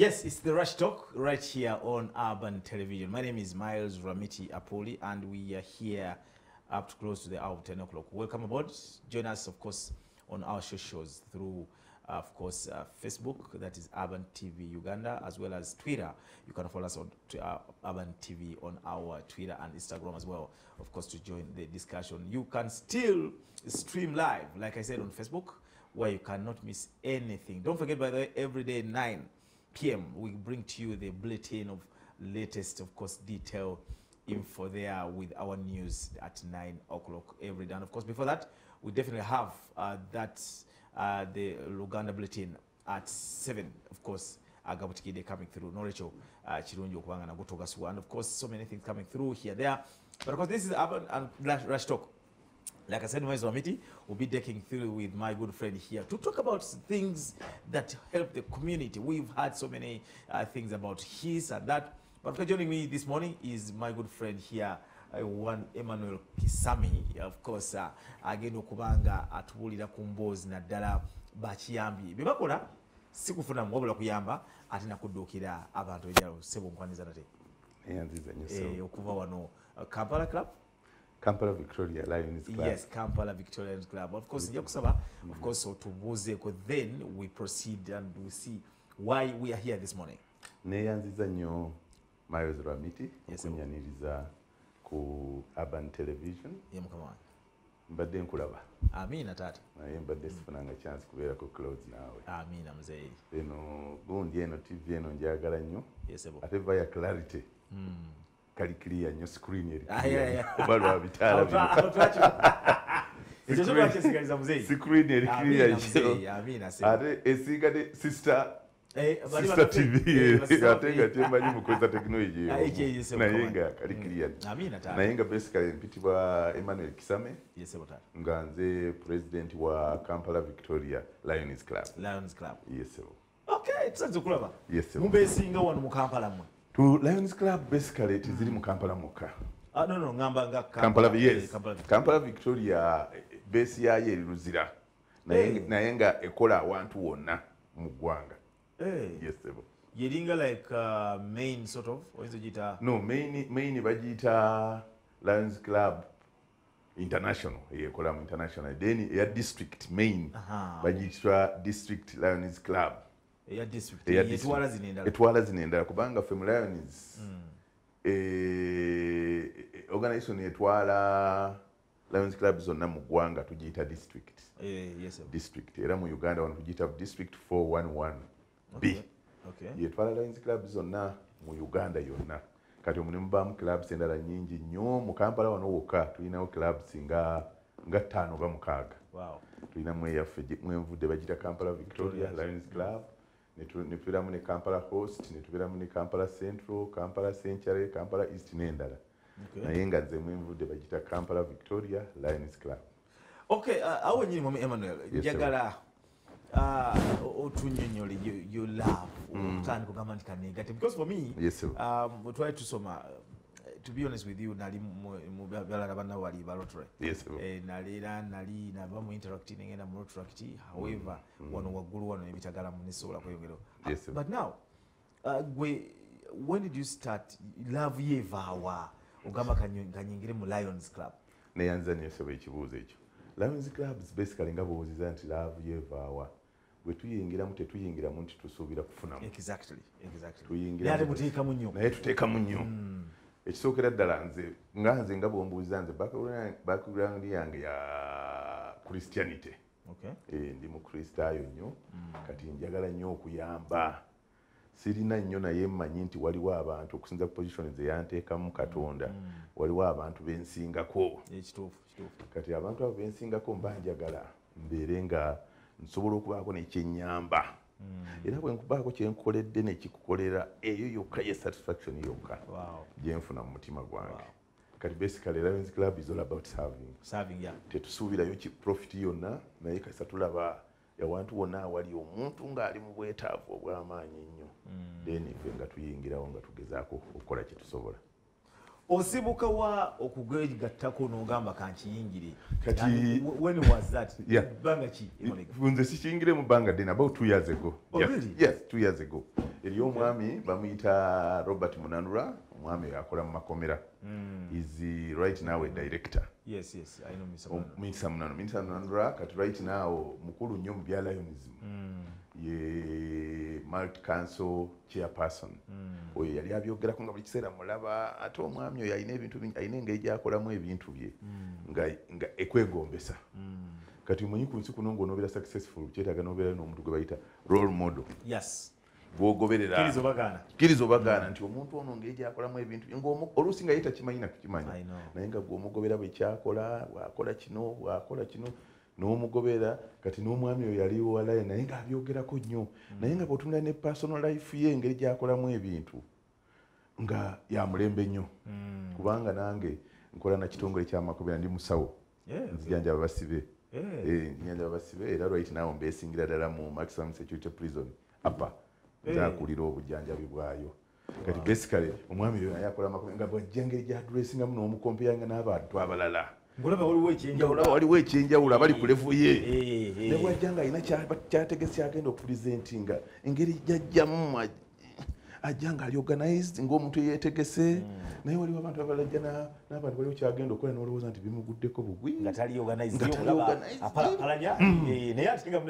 Yes, it's the Rush Talk right here on Urban Television. My name is Miles Ramiti Apoli, and we are here up to close to the hour of 10 o'clock. Welcome aboard. Join us, of course, on our show shows through, uh, of course, uh, Facebook, that is Urban TV Uganda, as well as Twitter. You can follow us on uh, Urban TV on our Twitter and Instagram as well, of course, to join the discussion. You can still stream live, like I said, on Facebook, where you cannot miss anything. Don't forget, by the way, every day, 9 p.m. we bring to you the bulletin of latest, of course, detail info there with our news at 9 o'clock every day. And of course, before that, we definitely have uh, that, uh, the Luganda bulletin at 7, of course, agabutikide coming through nolecho uh, chirungi okubanga nagwo and of course so many things coming through here there but of course this is urban and rush talk like I said, my Wamiti will be decking through with my good friend here to talk about things that help the community. We've had so many uh, things about his and that. But for joining me this morning is my good friend here, uh, one Emmanuel Kisami. Of course, uh, agenda okubanga atubuulira ku mboozi naddala Bachiambi. bye bakola si kufunamu wabula kuyamba ate nakudduukira abantu enjalo sebunkwaniza nate eh, okuva wano uh, kampala club kampala victoria lions club Yes, Kampala Victoria Lions Club. Of course, nja kusaba, of course, otubuuzeeko then we proceed and we see why we are here this morning. neyanziza nnyo miles ramiti Yes, okunyaniriza ku urban television Ye mukama wange. mbadde nkulaba Amiina taata. naye mbadde sifunanga chance kubeera ku clouds naawe Amiina muzeeyi. eno gundi eno tv eno njagala nnyo Yes, ebo. ate via clarity kali clear nnyo screen eri Ah, yeah, yeah. oba lwa bitaala Awo bino twa- awo twaki- Ekyo kyo lwakisigaliza muzeeyi. screen eri clear Amiina muzeeyi, nnyo amiina sebo. ate esigadde sister Eh, bali sister banafe- tv eh, basister ate nga bafe- temanyi mukozesa tekinologi Ah, ekyo eyise naye mukama. nga kali clear Amiina taata. naye nga basically mpitibwa emmanuel kisame Yes, ebo taata. nga nze president wa kampala victoria lions club Lions Club. yes Okay, tusanze okulaba. yes Mubeesinga wano mu Kampala mmwe. To lions club basically teziri mu kampala mukka Ah, kampala Victoria. besi yayo eri luzira. Naye Eh. nga ekola awantu wonna mu ggwanga. Eh. yes sebo. Yeringa like uh, main sort of oyinza ogiyita no main main bagiyita lions club international yekola mu international. Then eya district main. Bagiyitwa district lions club eya district eya etwala zino endala etwala zino endala kubanga ffe mu lions eh, organisation etwala lions club zonna mu ggwanga tugiyita district. Eh, yes district. Era mu uganda wano tugiyita district 411 Okay. b. Okay yetwala lions club zonna mu uganda yonna. Kati omulimu bamu clubs endala nyingi nnyo. Mu kampala wano wokka tulinawo clubs nga nga ttaano ba mukaaga. Wow. Tulinamu eyaffe mwenvudde bagita kampala victoria Victoria. lions club ne tu- ne kampala host ne tubeeramu ne kampala central kampala century kampala east n'endala. Naye nga nze mwenvudde bagita kampala victoria lions club. Okay uh, awo nyini mwami emmanuel njagala uh, otunyonyole you, you love. Okutandika ogamba nti kanegate because for me um, bwetwali tusoma to be honest with you nali mu- mu balala bannawo bali balotre yes. Eh, naleera nali nava mu interact negenda mu retract however wano waggulu wano nebitagala mu nesobola kweyongera Yes, sir. but now uh, gwe when did you start? Love yevaawa ogamba kanyo- kanyingire mu lions club. Neyanza nesaba ekibuuzo ekyo. Lions clubs basically nga bwobuuziza nti laavu yevaawa bwe tuyingiramu tetuyingiramu nti tusuubira kufunamu exactly exactly. Tuyingira naye ate mu- muteekamu nnyo. Naye tuteekamu nnyo ekisookera ddala nze nga nze nga bwombuuziza nze background- yange ya christianity. Okay Eh, ndi mukristaayo nnyo kati njagala nnyo okuyamba. Sirina nnyo naye mmanyi nti waliwo abantu okusinza ku position ze yanteekamu katonda waliwo abantu bensingako. Kati abantu abo bensingako mba njagala mbeere nga nsobola okubaako nekyenyamba era bwe nkubaako kyenkoledde nekikukolera eyo yokka ye satisfaction yokka. Gyenfuna mu mutima gwange. Kati basically lions club is all about serving. Serving yeah. Tetusuubirayo ki profit yonna naye kasa tulaba awantu wonna awali omuntu ng'ali mu bwetaavu obw'amaanyi ennyo. Then ffe nga tuyingirawo nga tugezaako okukola kye tusobola osibuka wa okugegattako n'ogamba kankiyingire? Kati- when was that? Yeah. bbanga ki? Nze sikiyingire mu bbanga ddene about two years ago. Oh, yes, really? yes two years ago. Eri omwami bamuyita robert munanura omwami akola mu makomera. Is uh, right now a director. Yes yes i know mr Oh, munanura minisita munanura kati right now mukulu nnyo mu bya lionism ye multi council chairperson. Oyo yali abyogerako nga buli kiseera mulaba ate omwami oyo alina ebintu alina engeri gyakolamu ebintu bye nga, nga ekwegombesa. Kati omanyi ku nsi kuno ng'onobeera successful kyetaaga nobeera n'omuntu gwe bayita role model. Yes. Gwogoberera kirizo bagana kkiriza obagaana nti omuntu ono ngeri gyakolamu ebintu oluusi nga ye takimanyi nakukimanya naye nga gwomugobera bwe kyakola bwakola kino bwakola kino n'omugobera kati n'omwami oyo yali walaye naye ng'abyogerako nnyo. Naye nga bw'otunula ne personal life ye engeri gyakolamu ebintu nga yamulembe nnyo. Kubanga nange nkola na kitongole kyamakobera ndi musawo. Nzijanjaba basibe. Yeah. Eh, basibe era right now mbesingira ddala mu maximum security prison apa nzakulira obujjanjabi bwayo. Kati basically omwami oyo naye akola amakobera nga bwajja engeri gyadressingamu n'omukompeyanga n'abantu abalala olaba waliwo ekyenjawulo. Abali ku levu ye. Eh, eh. ne bwajja nga alina kyategese agenda okupresentinga engeri gyajjamu aj- ajja nga ali organized ng'omuntu eyeetegese. Naye waliwo abantu abalajja na- n'abantu waliwo kyagenda okukola n'olowooza nti bimuguddeko bugwi. Nga tali organized Nga eh, nga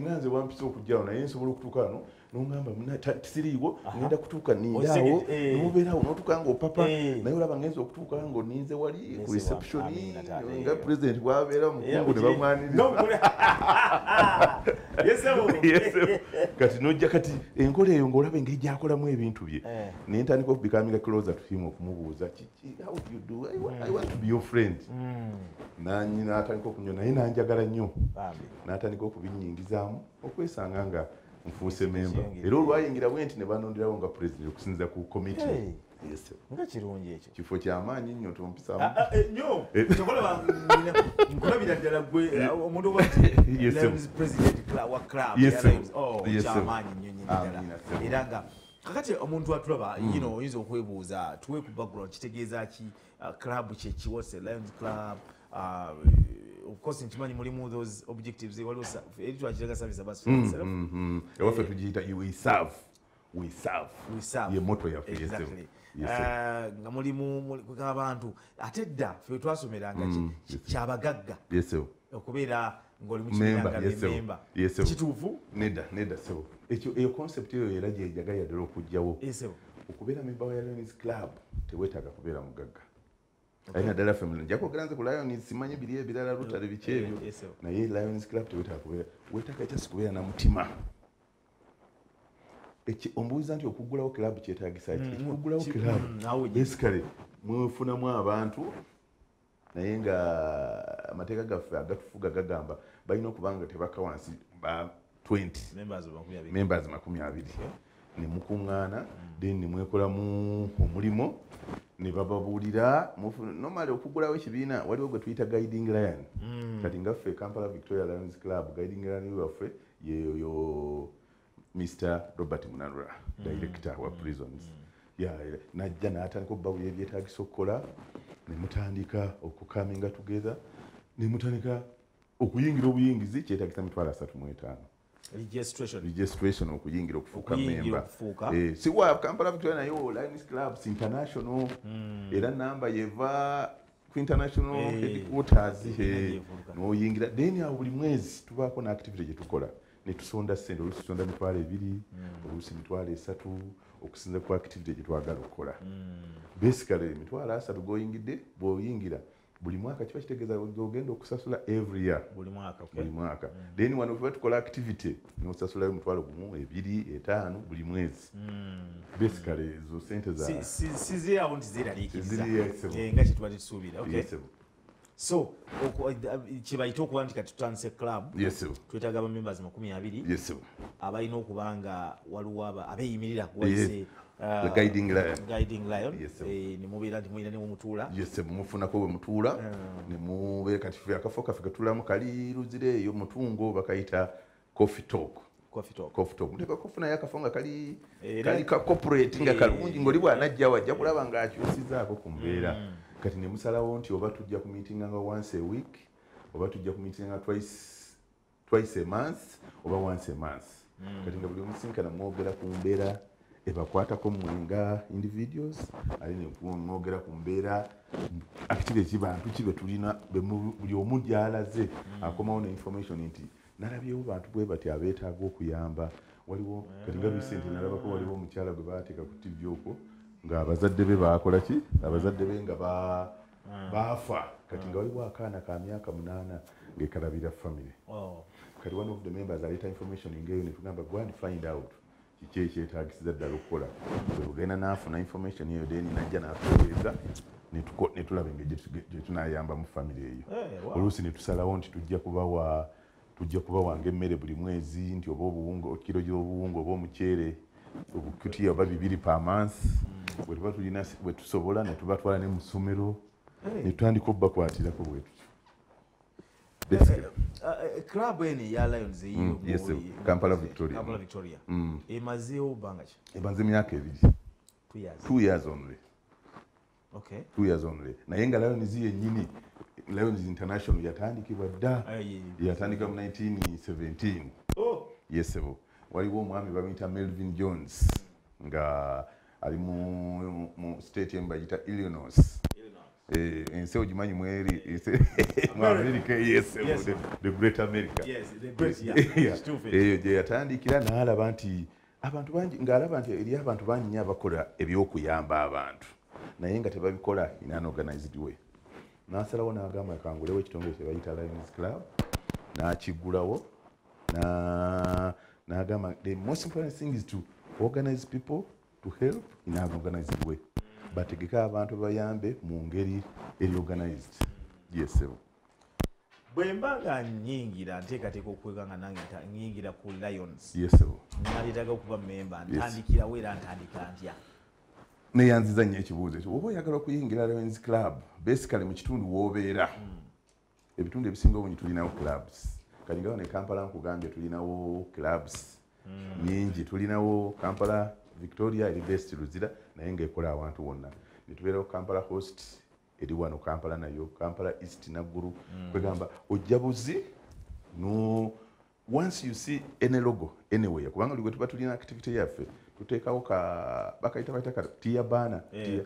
nga nze wampisa okujjawo naye nsobola okutuuka wano noŋgamba "Muna- ta- tisiriiwo ngenda kutuuka nindaawo eh. nobeerawo notuuka nga opapa. Eh. naye olaba ngenza okutuuka nga oninze wali ku reception nga eh. president bwabeera mukungu ne bamwaniriza. Kati nojja kati enkola eyo ngaolaba engeri gyakolamu ebintu bye. Eh. naye ntandika okubecoming closer to him okumubuuza "Kiki, how do you do? I want, I want to be your friend. Nanyi natandika okunywa naye nanjagala nnyo. N'atandika okubinyingizaamu okwesanga nga nfuuse memba era olwayingira bwe nti ne banonderawo nga president okusinziza ku komiti nga kirungi ekyo. Kifo kyamaanyi nnyo tompisaamu Ah, ah, eh, nyo Eh. ddala gwe ah, omuntu oba nti Yes, sir. Lions president cla- wa club. Oh, kyamaanyi nnyo nyini ddala. Amina, sir. era nga kakati omuntu atulaba you know, oyinza okwebuuza tuwe ku background kitegeeza ki ah, club kyeki what's a lions club Ah, of course nkimanyi mulimu those objectives. Waliwo twakiraga service abas Mhm. ewaffe tugiyita we serve. We serve. We serve. ye moto yaffe. Exactly. Ah, nga mulimu muli- abantu. Ate edda fe twasomeranga kyabagagga. Okubeera ng'oli mu Member, kibiina nga yes, sir. bememba Yes, sir. kituufu? Nedda nedda sebo ekyo eyo concept eyo era gyejagala ddala okugjawo okubeera memba wa lions club teweetaaga kubeera mugagga alina ddala ffe nja kwogera nze ku lions simanyi biri ebirala lutale biki ebyo Eh, yes, sir. naye lions club teweetaaga kubeera weetaaga kyasi kubeera na mutima ombuuliza nti okuggulawo club kyetaagisa ki ekikuggulawo Ki- club. mm, awo nye- basically mwefunamu abantu naye nga amateeka gaffe agatufuga gagamba balina okuba nga tebaka wansi ba 20 members makumi abiri. Members makumi abiri. Ne mukuŋŋaana then ne mwekolamu omulimu ne bababuulira normally okuggulawo ekibiina waliwo gwe tuyita guiding lion. Kati ngaffe kampala victoria lions club guiding lion waffe yeyo mr robert munanura director wa prisons. Ya, era- najja n'atandika okubabuulira ebyetaagisa okukola ne mutandika okukaminga together ne mutandika okuyingira obuyingizi kyetaagisa mitwalo asatu mu etaano registration. Registration okuyingira okufuuka memba. Eh, si wa kampala victoria naye lions clubs international. Era namba yeva ku international Eh, headquarters. Eh, n'oyingira. Then awo buli mwezi tubaako ne activity gye tukola. Ne tusonda sente oluusi tusonda mitwalo ebiri oluusi mitwalo esatu okusinza ku activity gye twagala okukola. Basically emitwalo asatu goyingidde bw'oyingira buli mwaka kiba kitegeeza ogenda okusasula every year. Buli mwaka buli mwaka. Then wano tuba tukola activity nosasulayo omutwalo gumu ebiri etaano buli mwezi. Basically ezo sente za Si- si- sizirawo nti yes, Eh, kyetuba tetusuubira so eh, kyebayita okuba nti kati tutandise club twetaaga aba members makumi abiri. Yes. abalina okuba nga waliwo abeeyimirira Yes. Wayise The guiding lion. guiding lion Yes. Eh, ne mubeera nti mulina ne mumutuula yes mufunako bwe mutuula ne mubeera kati ffe akafo kaffe ketulamu kali luzire eyo mutungo bakayita coffee talk. Coffee talk. Coffee talk. Muteeka kufunayo akafo nga kali Era- kali ka corporate nga Eh. kalungi ng'oli bw'anajjawo ajja kulaba ng'akyusizaako ku mbeera. Kati ne musalawo nti oba tujja ku meetinga nga once a week oba tujja ku meetinga nga twice, twice a month oba once a month. Kati nga buli omusinkana mwogera ku mbeera ebakwatako mmwe nga individuals ate nemwogera ku mbeera akitire ki bantu ki betulina buli omu gyalaze akomawo ne information nti nalabyewo bantu bwe bati abeetaaga okuyamba. Waliwo kati nga bisente nalabako waliwo omukyala gwe baateeka ku tv okwo ng'abazadde be bakola ki? Abazadde be nga ba- baafa. Kati nga waliwo akaana ka myaka munaana ng'ekalabira famire Oh. kati one of the members aleeta information ngeyo netugamba go and find out kiki ekyetagisiza ddala okukola bwe tugenda n'afuna information eyo then najja n'atuweereza netulaba engeri gye tuge- gye tunayambamu famire eyo Eh, wow. oluusi netusalawo nti tujja kubawa tujja kubawanga emmere buli mwezi nti oba obuwunga kiro gy'obuwunga oba omuceere obukutiya oba bibiri pamansi bwe tuba tulina bwe tusobola ne mu ssomero Hey. ne tutandika club eni ya lions eyiyo Mm, yes. Kampala Victoria. kampala victoria. Mm. emazeewo bbanga ki emaze emyaka ebiri two years. Two years only. Okay. Two years only. Naye nga lions yennyini lions international yatandikibwa dda yatandika mu 1917 oh. Yesebo waliwo omwami bamuyita melvin jones. Nga ali mu, mu state emu bagita illinois. Eh, ensi ogimanyi mweri ensi- mu america yesebo Yes. the, the great america. Yes the great yeah, eyo gye yatandikira n'alaba nti abantu bangi ng'alaba nti eri abantu bangi nnyo abakola ebyokuyamba abantu. Naye nga tebabikola in an organized way. N'asalawo n'agamba kangulewo ekitongole kye bayita lions club. N'akigulawo na- n'agamba the most important thing is to organize people to help in an organized way bategeke abantu bayambe mu ngeri eri organized. Yesebo bwe mba nga nyingira nteekateeka okukweka nga nange nyingira ku lions. Yesebo naleetaga okuba memba ntandikirawo era ntandika ntya? Neyanziza nnyo ekibuuzo ekyo. Oba oyagala okuyingira lions club basically mu kitundu woobeera ebitundu ebisinga obungi tulinawo clubs. Kati ngawo ne kampala nkugambye tulinawo clubs. Nyingi tulinawo kampala victoria eri best luzira naye ngaekola awantu wonna netubeerawo kampala host eri wano kampala nayo kampala east naggulu kwegamba ojja buzi no once you see any logo anywhere kubanga bwe tuba tulina activity yaffe tuteekawo ka bakayita bayita ka tiya baana Eh,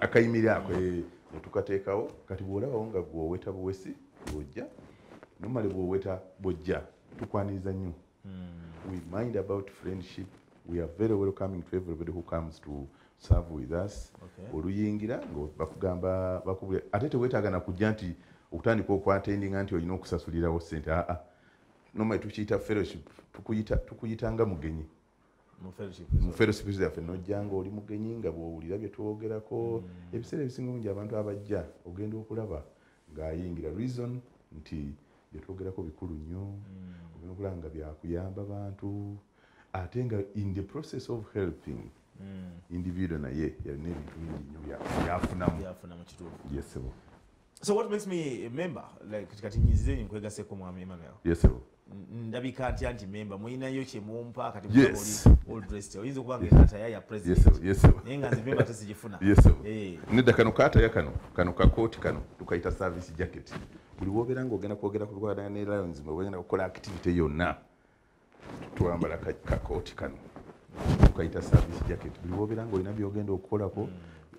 akayimirira ako eh, ne tukateekawo kati bw'olabawo nga gwoweta buwesi bw'ojja nomale bw'oweta bw'ojja tukwaniriza nnyo. We mind about friendship we are very welcoming to everybody who comes to serve with us Okay. oluyingira nga bakugamba bakubule. Ate teweetaaga na kujja nti okutandika okwatendinga nti olina okusasulirawo sente aa nomale tukiyita fellowship tukuyita tukuyita nga mugenyi. Mu fellowship mu fellowship yaffe nojjanga oli mugenyi nga bw'owulira bye twogerako. Ebiseera ebisinga obungi abantu abajja ogenda okulaba ng'ayingira. Reason nti bye twogerako bikulu nnyo. Ogenda okulaba nga byakuyamba bantu. Ate nga in the process of helping individual naye yalina ebintu bingi nnyo bya- byafunamu byafuna mu kituufu yesebo so what makes me a member like kati nyize nkwegaseko mwami emmanuel? Yesebo ndabika ntya nti memba mulinayo kyemumpa kati oyinza okuba nga ekataya ya president. Yesebo yesebo naye nga nze memba tesigifuna yesebo Eh. nedda kano kaataya kano kano kakooti kano tukayita service jacket. Buli wobeera ngaogenda kwogera ku bikwatagana ne lions nga ogenda kukola activity yonna. Twambala ka- kakooti kano tukayita service jacket. Buli wobeera ngaolina byogenda okukolako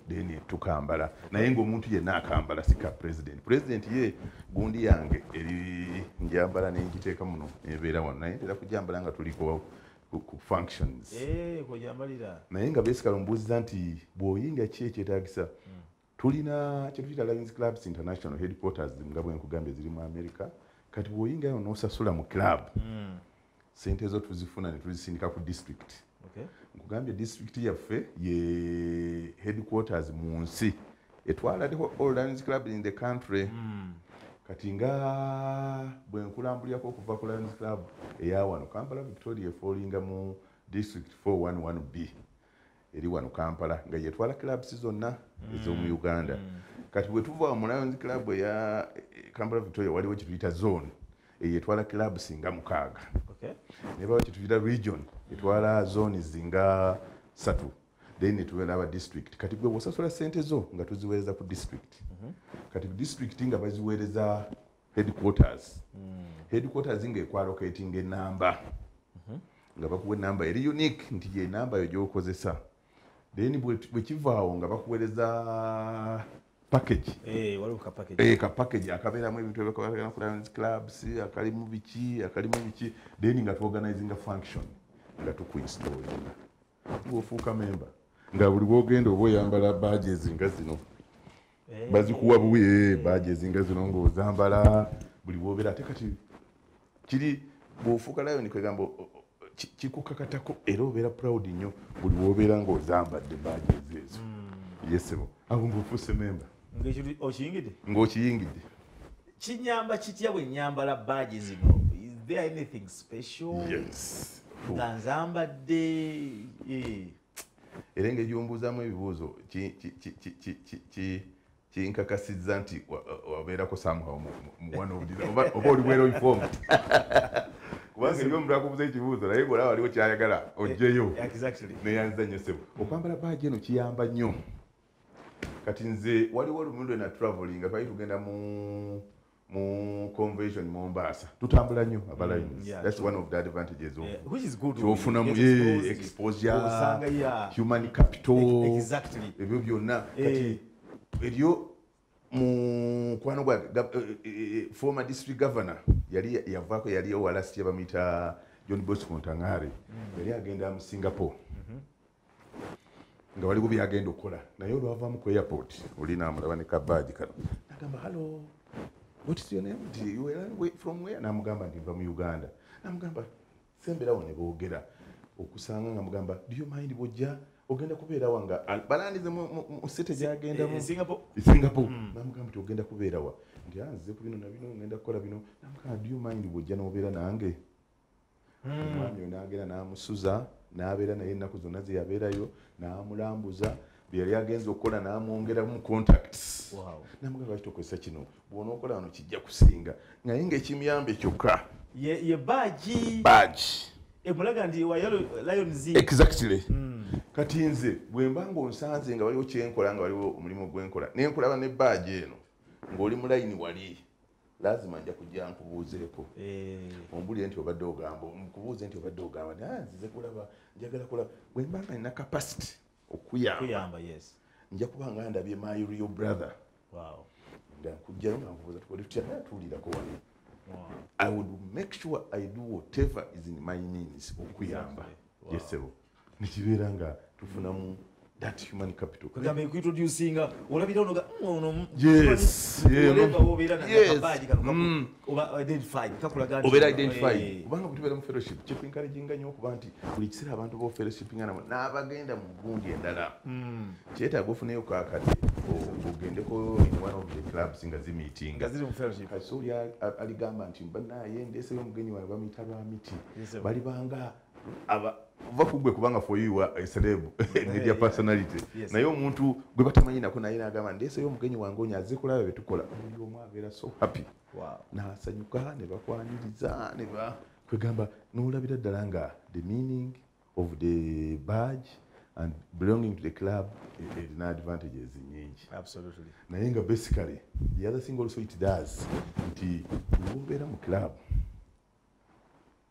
then tukambala. Naye ngaomuntu yenna akambala sika president. President ye gundi yange eri njambala nengiteeka muno nebeera wano. Naye ntera kujambala nga tuliko ku- functions. Eh, naye nga besigala omubuuziza nti bw'oyinga ki ekyetagisa tulina kyetuyita lions clubs international headquarters nga bwenkugambye ziri mu america. Kati bw'oyingayo n'osasula mu club. Sente ezo tuzifuna ne tuzisindika ku district nkugambye district yaffe ye headquarters mu nsi. Etwala lions club in the country. Kati nga bwe nkulambulyako okuva ku lions club eya wano kampala victoria efoolinga mu district 411b eri wano kampala nga yetwala clubs zonna ez'omu uganda. Kati bwe tuva mu lions club eya kampala victoria waliwo kyetuyita zone eyetwala clubs nga mukaaga. Nebawo kyetuyita region etwala zones nga satu. Then netulaba district. Kati gwe bwosasula sente zo nga tuziweereza ku district. Kati ku district nga baziweereza headquarters. Headquarters ngaekwalocating enamba. Nga bakuwa enamba eri unique nti ye enamba yo gyokozesa. Then bwe- bwe kivaawo nga bakuweereza package. Eh. Eh, akabeeramu ebintu ebikola ku Lions clubs akalimu biki akalimu biki then nga tuorganizinga function nga tukuinstolinga bwofuuka memba nga buli bwogenda oba oyambala badges nga zino. Eh, bazikuwa buye badges nga zino ng'ozambala. Buli bwobeera ate kati kiri bw'ofuuka lion kwegamba kikukakatako era obeera proud nnyo buli bwobeera ng'ozambadde badges ezo. Yesebo abo ng'ofuuse memba okiyingidde? Ng'okiyingidde. Kinyamba kitya bwe nyambala baagi zino? Is there anything special? Nga nzambadde eh, era engeri gyombuuzaamu ebibuuzo ki- ki- ki- ki- ki- ki- ki- kinkakasizza nti wa- wabeerako the- oba oli well informed kubanga eri omuntu akubuza ekibuuzo naye golaba waliwo kyayagala ojjeyo exactly. Neyanza nnyo sebo okwambala baagi eno kiyamba nnyo kati nze waliwo olumu lwe na traveling twali tugenda mu mu convention mombasa. Tutambula nnyo abalines yeah, thats one of the advantages of Eh, which is good kyofunamu Get exposed. exposure Osanga, yeah. human capital exactly. ebyo byonna. Eh. kati eryo mukwano gab- eh, eh, eh, former district governor yali yavaako yali owalasti bamuyita john bosco ntangare. Yali agenda mu singapore nga waliwo byagenda okukola. Naye olwavaamu ku airport oli namulaba ne kabaagi kano. Nagamba hallo what is your name? Nti, "You where- from where? Namugamba nti nva mu uganda. Namugamba semberawo ne boogera okusanga nga mugamba do you mind bwojja ogenda kubeerawa nga al- balandize mu- site gyagendamu? Eh, Singapore. Singapore. Namugamba nti ogenda kubeerawa. Nti "Ah, nzize ku bino na bino ngenda kukola bino. Namugamba do you mind bwojja n'obeera nange? Omwami oyo n'agenda n'amusuza n'abeera naye ennaku zonna ze yabeerayo n'amulambuza bye yali agenza okukola n'amwongeramu contacts namugamba kitokozesa kino bw'onookola wano kijja kusinga. Naye ngaekimuyambe kyokka. Ye ye baagi badge emulaga nti wa Yellow- lions exactly. Mm. kati nze bwe mba ng'onsanze nga waliwo kyenkola nga waliwo omulimu gwenkola nenkulaba ne badge eno ng'oli mu layini wali lazima nja kujja nkubuuzeeko Eh, ombulire nti obadde ogamba nkubuuze nti obadde ogamba "Ah, nzize kulaba njagala kulaba. Bwe mba nga nina capacity okuyamba nja kuba nga ndabye my real brother. Nga nkujjayo nga nkubuuza tukole tutya naye tuwulirako wano i would make sure i do whatever is in my means okuyamba. Yesebo nekibeera nga tufunamu that human capital. Kugamba ekuintroducinga olabira onoga "Mm, ono oba identified kubanga bwe tubeera mu fellowship kyetuencouraginga nnyo okuba nti buli kiseera abantu bofellowshipinga nabo n'abagenda mu gundi endala. Mm, kyetaaga ofuneyo kakati o- ogendeko in one of the clubs nga nga zimiitinga kasi oli aligamba nti banaye ndeeseyo omugenyi wawe bamuyita lwamiti Yes, sir. balibanga aba kubanga for you foyiwa eserebu engeri media personality. Yes. naye omuntu gwe batamanyi nako naye nagamba ndeeseyo omugenyi wange onyo aze kulaba betukola buli omu abeera so happy. Wow. Nasanyuka ne bakwaniriza ne ba kwegamba nolabira ddala nga the meaning of the badge and belonging to the club e- erina advantages nyingi. Absolutely. Naye nga basically the other thing also it does nti obeera mu club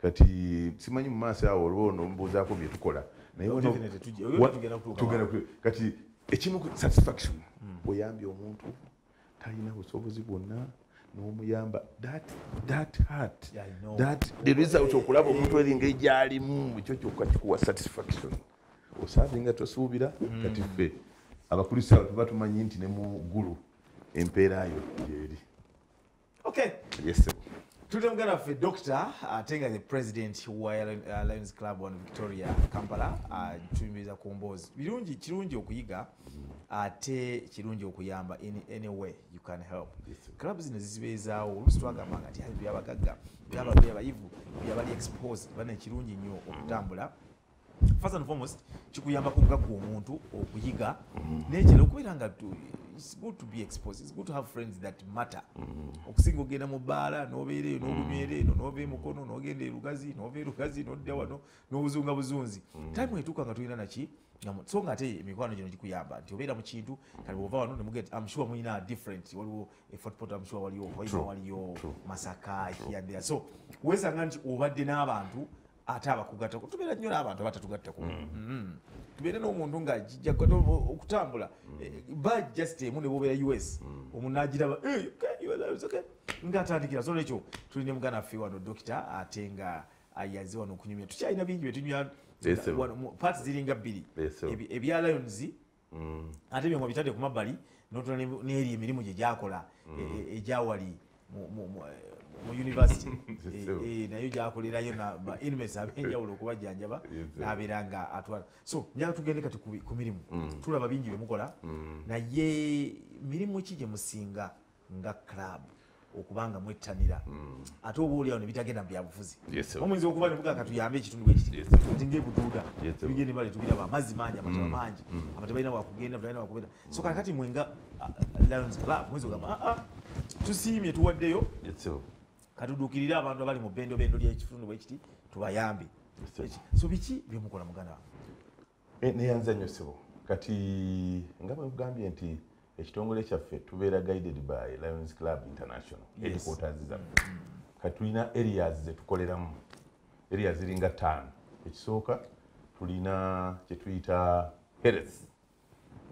kati simanyi mu maaso awo olwo ono omubuuzaako bye tukola. Naye Oh, kati ekimu satisfaction oyambye omuntu talina busobozi bwonna n'omuyamba that that heart Yeah, that the result okulaba omuntu eri engeri gyalimu ekyo kyokka kikuwa satisfaction. Osaabe nga tosuubira kati ffe abakristaayo tuba tumanyi nti ne mu ggulu empeerayo gyeri. Okay. Yesebo tuli muganda waffe dokita ate nga the president wa uh, lions club one victoria kampala. Uh, tuyimiriza ku mboozi birungi kirungi okuyiga ate kirungi okuyamba in any way you can help. Club zino zizibeezaawo olusi twagamba nga ti byabagagga byaba byabayivu byabali exposed bana kirungi nnyo okutambula. First and foremost kikuyambako nga gwe omuntu okuyiga. Nekiro okubeera nga it's good to be exposed. It's good to have friends that matter. Okusinga ogenda mu bbaala n'obeera eyo n'olunywera eno n'ova emukono n'ogenda erugazi n'ova erugazi n'odda wano n'obuzunga buzunzi. Time etuuka nga tulina naki so nga ate emikwano gino gikuyamba nti obeera mu kintu kati bwova wano nemuget am sure mulina different. Waliwo efortpot am sure waliyo hoima True, waliyo true. masaka here there. So wesanga nti obadde n'abantu ate abakugattako tubeera nnyo n'abantu abatatugattako Mhm. tubeere n'omuntu ng'ajijja kati okutambula. Eh, ba just emu ne bobeera us omuntu n'agiraba ng'atandikira. So nekyo tulina muganda waffe wano dokita ate nga ayaze wano okunyumya. Tukyalina bingi byetunywa paati ziringa bbiri. Ebya lions Mm. ate byomwe bitadde ku mabbali notula n'eri emirimu gye gyakola e- e- egyawali mu- mu- mu- mu university. Yes, E- sir. e, nayo gyakolerayo inmates ab'enjawulo sir. n'abeera nga atwala. So njala tugende kati ku mirimu. Tulaba bingi bye mukola. Mm. naye mirimu ki gye musinga nga club okubanga mwettanira? Ate oba oliawo ne bitagenda mu byabufuzi omuyinza okuba ne mugaa katuyambe ekitundu bwekiti ngaebuduuda tugende bale tugiraba amazzi mangi amataba mangi. Abantu balina wakugenda balina wakugenda so kakati mwenga uh, lions club mwezi ogamba "Ah, ah, tusiimye tuwaddeyo. Katuduukirire abantu abali mu bendobendo lyekitundu bwekiti tubayambe. So biki byemukola muganda wange? Eh, neyanza nnyo ssebo. Kati nga bwe kugambye nti ekitongole kyaffe tubeera guided by lions club international headquarters zaffe. Kati tulina areas zetukoleramu areas ziringa ttaano. Ekisooka tulina kyetuyita health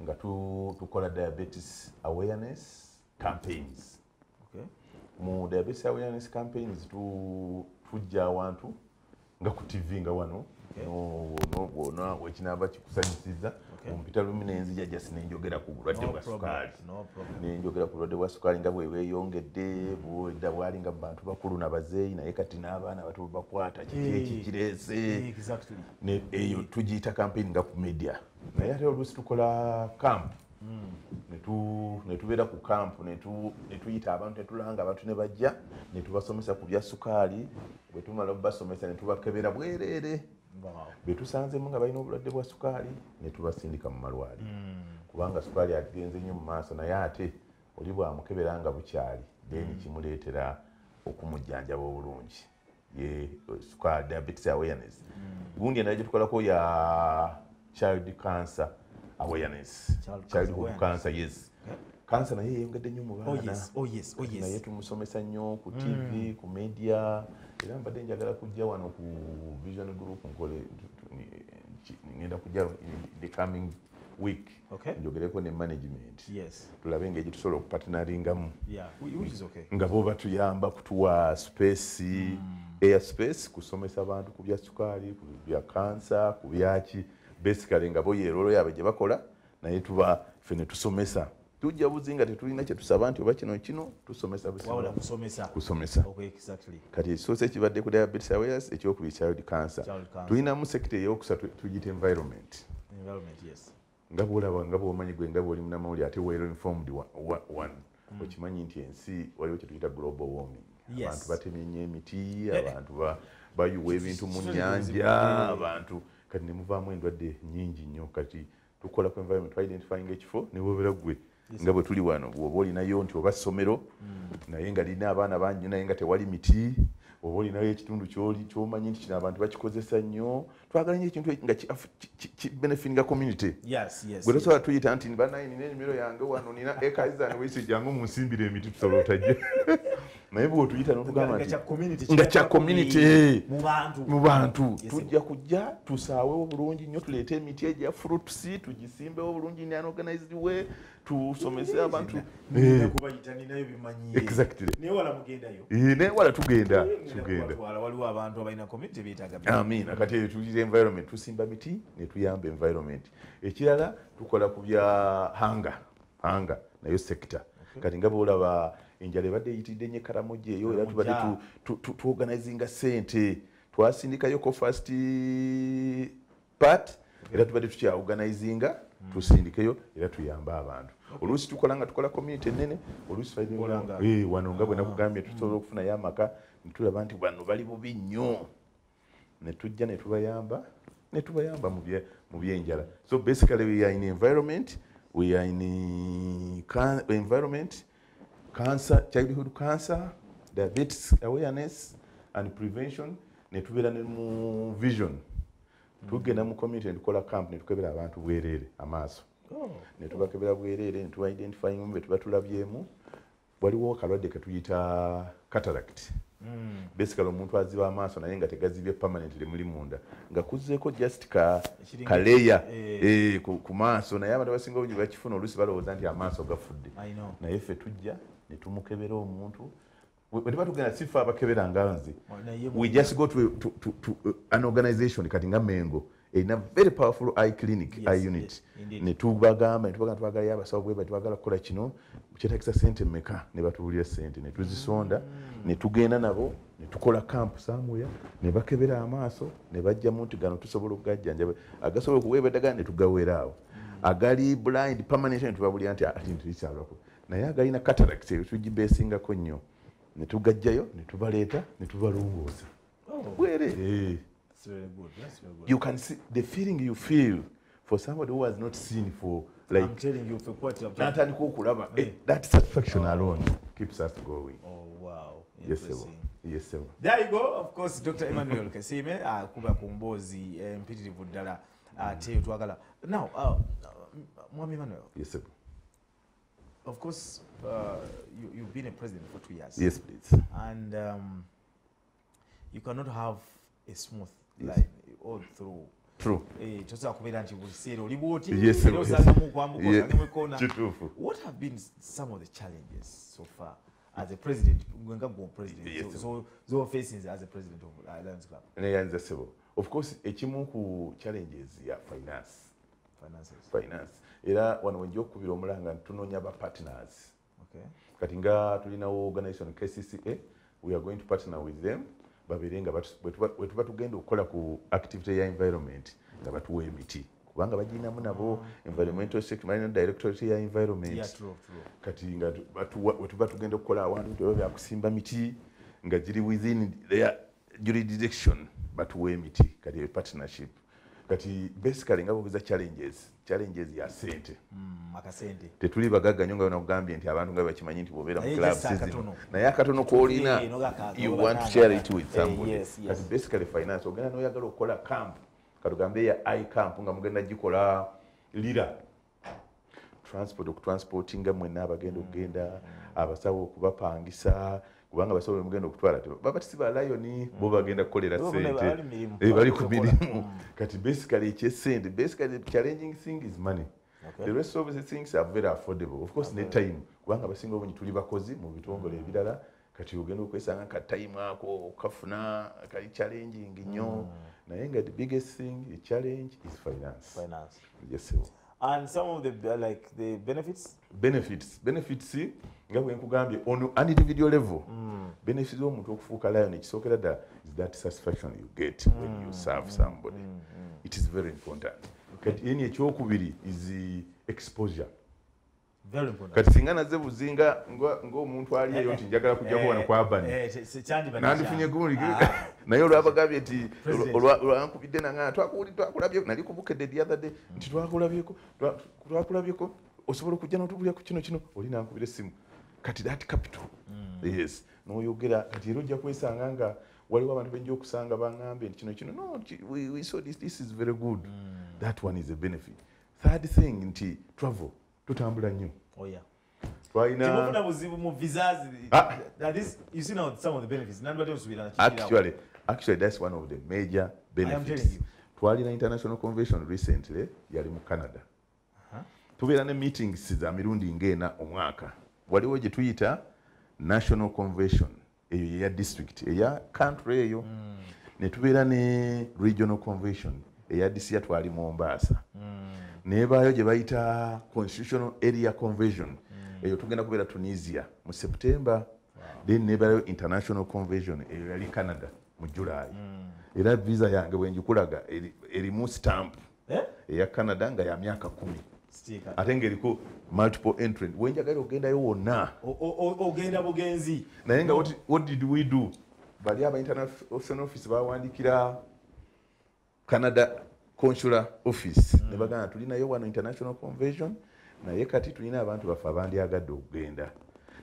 nga tu- tukola diabetes awareness campaigns. Mu diabetes awareness campaigns tu- tujja awantu nga ku tv nga wano bwona wekinaba kikusanyisiza Okay. mumpita lumi nenzija jasi nenjogera ku bulwadde No bwa sukaali. Nenjogera ku bulwadde bwa sukaali nga bwe bweyongedde bwedda bwali nga bantu bakulu nabazeeyi naye kati n'abaana bato bakwata kiki ekikireese? Eyo tugiyita campaign nga ku media. Naye ate oluusi tukola camp. netu- netubeera ku camp netu- netuyita abantu netulanga abantu ne bajja netubasomesa ku bya sukaali bwe tumala obubasomesa netubakebera bwereere betusanzemu nga balina obulwadde bwa sukaali netubasindika mu malwaliro. Kubanga sukaali agenze nnyo mu maaso naye ate oli bwamukebera nga bukyali then kimuleetera okumujjanjaba obulungi. Ye sukaali diabetes awareness. Gundi endala gyetukolako ya child cancer awareness. Childhood cancer yes. Kansa naye yeyongedde nnyo mu Oh baana oh yes, oh naye tumusomesa nnyo ku tv ku media. Era mbadde njagala kujja wano ku vision group nkole ngenda kujja the coming week. Okay. njogereko ne management. Yes. tulabe engeri tusobola okupatinaringamu Yeah, whi- which is okay. nga bo batuyamba kutuwa space air space kusomesa abantu ku bya sukaali ku bya kansa ku byaki basically nga bo rolo yaabwe gye bakola naye tuba ffe ne tusomesa. Tujja buzi nga tetulina kyetusaba nti oba kino kino tusomesa busa kusomesa. Kusomesa. Okay exactly. Kati ekisoose ekibadde ku diabetes awareness ekyokubiri child cancer. Tulinamu sekita eyokusatu tugiyita environment. Environment yes. Nga bwolaba nga bwomanyi gwe nga bwoli munamawuli ate well informed one. Okimanyi nti ensi waliwo kyetuyita global warming. Yes. abantu batemye nnyo emiti abantu ba- bayuwa ebintu mu nyanja abantu abantu kati ne muvaamu endwadde nyingi nnyo. Kati tukola ku environment twidentifying ekifo ne bwobeera gwe nga bwe tuli wano. Bwoba olinayo nti oba ssomero naye nga lina abaana bangi naye nga tewali miti oba olinayo ekitundu kyomanyi nti kino abantu bakikozesa nnyo twagala nyo ekintu nga kibenefitinga community. Yes yes gwe tosobola tuyita nti banaye nina enimiro yange wano nina ekazi zange wesi jangu munsimbire emiti tusobola otajje naye bwotuyita notugamba nga kya community community mu bantu. tujja kujja tusaawewo bulungi nnyo tuleete emiti egya fruits tugisimbewo bulungi in an organized way tusomese abantu. Eh, naye wala eh, naye wala tugenda Ngenda tugenda. kubatwala, waliwo abantu abalina community beetaaga amiina kati eyo tuyita environment tusimba miti netuyamba environment. Ekirala tukola ku bya hanga hanga nayo sekita kati nga boolaba enjala ebadde eyitidde nnyo ekaramoja eyo era tubadde tu- tu- tu- tuorganizinga sente twasindikayoko fast part era tubadde tukyaorganizinga tusindikeyo era tuyambe abantu. Oluusi tukola nga tukola community enene oluusi Eh, wano nga bwe nakugambye tusobola okufunayo amaka netulaba nti bano bali bubi nnyo. Netujja netubayamba netubayamba mu bye- mu byenjala. So basically we are in environment we are in environment cancer childhood cancer diabetes awareness and prevention netubeera ne mu vision. Tugenda mu community netukola camp netukebera abantu bwereere amaaso. Oh, netubakebera bwereere netuba identifying be tuba tulabyemu waliwo akalwadde ketuyita cataract. Basically omuntu aziba amaaso naye nga tegazibye permanently muli munda. Nga kuzzeeko just kaleya eh. eh, ku maaso. Naye abantu abasinga obungi bakifuna oluusi balowooza nti amaaso gafudde. I know. naye ffe tujja ne tumukebera omuntu. Bwe bwe tuba tugenda sife abakebera nga nze. We just go to, to, to, to uh, an organization kati nga mengo erina very powerful eye clinic Yes, eye unit. yes, indeed. ne tubagamba ne tubagamba twagalayo abasawo bwe bati twagala kukola kino kyetagisa sente mmeka? Ne batuwulira sente ne tuzisonda ne tugenda nabo ne tukola camp samwea ne bakebera amaaso ne bajjamu nti gano tusobola okugajjanjaba agasobola okuweebwa eddagala ne tugaweera awo. Agali blind permanent ne tubabulira nti ati ntulikyalwako naye agalina cataract eyo tugibeesingako nnyo ne tugajjayo ne tubaleeta ne tubalongoosa Oh, very good. you can see the feeling you feel for somebody who has not seen for like I'm telling you, for quite a natandika okulaba Yeah. eh, that satisfaction alone keeps us going Oh, wow. yes yes There you go. Of course, Dr. Emmanuel Kasime akuba ku mboozi eh, mpitirivu ddala ate twagala. Now, uh, Mwami Emmanuel, yes of course, uh, you, you've been a president for two years. yes please And um, you cannot have a smooth Yes. line all through. true Eh, nti Yes, yes. Yeah. What have been some of the challenges so far as a president, president, Yes, so, so, so facing as a president of uh, Lions Club sebo of course ekimu ku challenges ya finance finances? finance era wano wenja okukubira omulanga tunoonya ba partners. Kati nga tulinawo organization kcca we are going to partner with them. Babeere nga batu- bwe tuba- bwe tuba tugenda okukola ku activity ya environment nga batuwa emiti. Kubanga baginamu nabo environmental sector marina directorate ya environment. Kati nga tu- batuwa- bwe tuba tugenda okukola awantu nti oba byakusimba miti nga giri within their jurisdiction batuwa emiti kati partnership. Kati basically nga bwogeza challenges challenges ya sente Mm, akasente. tetuli bagagga nnyo nga nakugambye nti abantu nga bakimanyi nti bwobeera mu Naye club akatono. season naye akatono koolina Eh, no gakaaga, you want to share it with Eh, somebody yes, yes. kati basically finance ogenda noyagala okukola camp katugambe ya i camp nga mugenda gikola lira transport okutransportinga mwenna abagenda okugenda abasawo okubapangisa kubanga abasawo bemugenda okutwala babatisi ba layoni bo bagenda kukolera sente bali. Eh, bali ku mirimu. kati basically ekyesente basically the challenging thing is money. Okay. the rest of the things are very affordable. Of course ne time. Kubanga abasinga obungi tuli bakozi mu bitongole ebirala kati ogenda okwesanga ka time ako okafuna kali challenging nnyo. Naye nga the biggest thing a challenge is finance. Finance. yes sir. And some of the uh, like the benefits. benefits. Benefits nga bwe nkugambye on an individual level benefits z'omuntu okufuuka lion ekisookera ddala is that satisfaction you get when you serve somebody. It is very important. Kati yeni ekyokubiri is exposure. Kati singa nazze buzinga nga- ng'omuntu ali eyo nti njagala kujjako wano kwa bani Eh, se- kyandibadde nandifunye kyangu. Naye olwabagambye nti olwankubidde nanga twakuli twakulabye nali kubukedde the other day nti twakulabyeko twa- twakulabyeko osobola okujja n'otubulyaku kino kino oli nankubira essimu kati that capital yes noyogera kati era ojja kwesanga nga waliwo abantu benja okusanga baŋŋambye nti kino kino no we, we saw this, this is very good that one is a benefit third thing nti travel tutambula nnyo Oh yeah. twalina buzibu mu visas. Ah. That is, you see now some of the benefits. Nandibadde nsubira na kikirawo. actually actually that's one of the major benefits. twalina international convention recently yali mu canada. Tubeera ne meetings za mirundi ng'ena omwaka. Waliwo gye tuyita national convention eyo yeya district eya country eyo. Ne tubeera ne regional convention eya disiya twali mombaasa nebaayo gye bayita constitutional area convention eyo tugenda kubeera tunisia mu september. Then nebaayo international convention eyo yali canada mu july era visa yange bwengikulaga eri- erimu stamp. Eh? eya canada nga ya myaka kumi. Ate ngaeriko multiple entry wenjagala ogendayo wonna. Ogenda bugenzi. naye nga what, what did we do? Bali aba international office bawandikira canada consular office. Ne bagamba tulinayo wano international convention naye kati tulina abantu baffe abandyagadde okugenda.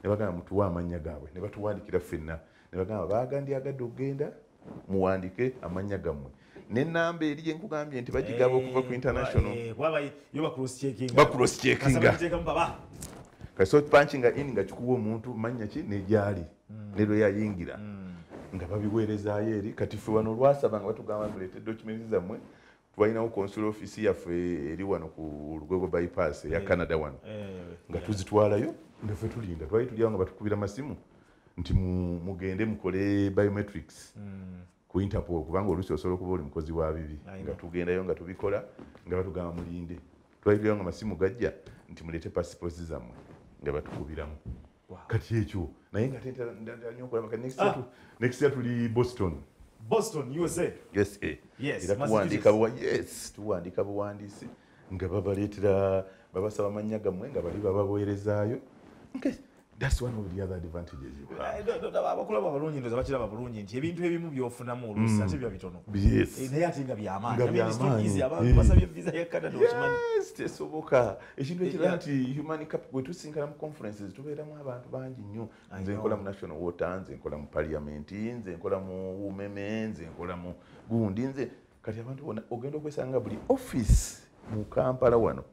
Ne bagamba mutuwe amannya gaabwe. Ne batuwandikira ffenna. Ne bagamba bagandyagadde okugenda muwandike amannya gammwe. Nenamba eri gyenkugambye nti bagigaba okuva ku international. Eh, bacross checking. Bacross checkinga. Kasot panchinga in nga kikuwa omuntu manya ki? Negyali ne lwe yayingira. Nga babiweerezaayo eri. Kati ffe wano olwasaba nga batugamba muleete documenti zammwe. Twalinawo consular office yaffe eri wano ku lugwego bypass eya canada wano. Eh, nga tuzitwalayo nga ffe tulinda. Twali tuliawo nga batukubira masimu nti mu- mugende mukole biometrics mm, ku interpol kubanga oluusi osobola okuba oli mukozi wa bibi nga tugendayo nga tubikola nga batugamba mulinde twali tuliawo nga masimu gajja nti muleete passports zammwe nga batukubiramu. Kati ekyo naye nga next Ah. year next year tuli boston. Boston usa eh. Era tuwandika buwandiisi nga babaleetera babasaba mannya gammwe nga bali babaweerezaayo that's one of the other advantages you have. Eh, abalungi ndoza bakiraba bulungi nti ebintu ebimu byofunamu oluusi ate biba bitono yes Eh, naye ate nga byamaanyi Nga I mean, it's not byamaanyi. easy. abantu Eh. basabye visa ya canada okimanyi yes tesoboka ekintu ekirala Yeah. nti human cap bwe tusinkana mu conferences tubeeramu abantu bangi nnyo I nze nkola mu national water nze nkola mu parliament nze nkola mu umeme nze nkola mu gundi nze kati abantu bona ogenda okwesanga buli office mu kampala wano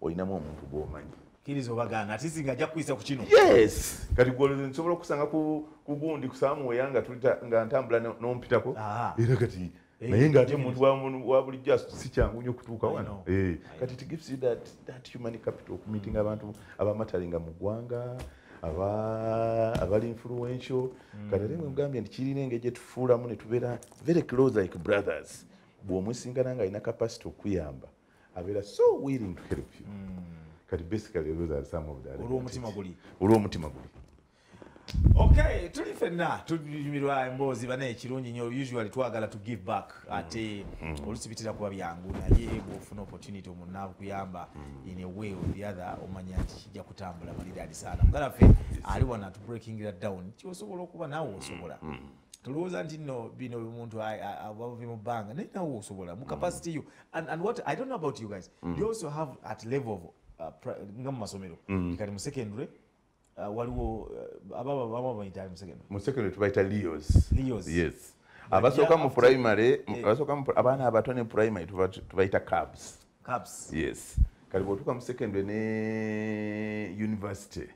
olinamu omuntu gwomanyi kkiriza obagana ate singa ajja kuyisa ku kino. Yes. Kati nsobola okusanga ku ku gundi ku samuweya nga nga ntambula no- n'ompitako Aha. era kati Eh, naye ngaate eh, omuntu wa mu- wa bulijjo si kyangu nnyo okutuuka wano. Eh, kati it gives you that, that human capital okumeetinga abantu abamatalinga mu ggwanga aba- abali influential. Kati ate mwegambye nti kirina engeri gye tufuulamu ne tubeera very close like brothers. Bw'omwesingana nga alina capacity okuyamba abeera so willing to help you kati basically those are some of the olw'omutima advantages. guli. Olw'omutima guli. Okay tuli ffenna. Tunyumirwa emboozi bana ekirungi nnyo usually twagala to give back ate oluusi bitera kuba byangu. Naye bwofuna opportunity omunaavu kuyamba in a way or the other omanya nti kijja kutambula maliraadi saana. Mugalaffe ali wana tu breakingira down. Kyosobola okuba naawe osobola? Tolowooza nti nno bino omuntu abavi mu bbanga naye nawe osobola? Mu capacity yo and, and what i don't know about you guys. You also have at level of nga mu masomero. Kati mu secondary uh, waliwo uh, ababa baba bayita ali mu secondary. Mu secondary tubaita leos. Leos. yes. Abasooka mu primary eh. abasooka mu abaana abato ne primary tuba- tubaita cabs caps yes. Kati bwotuuka mu secondary ne university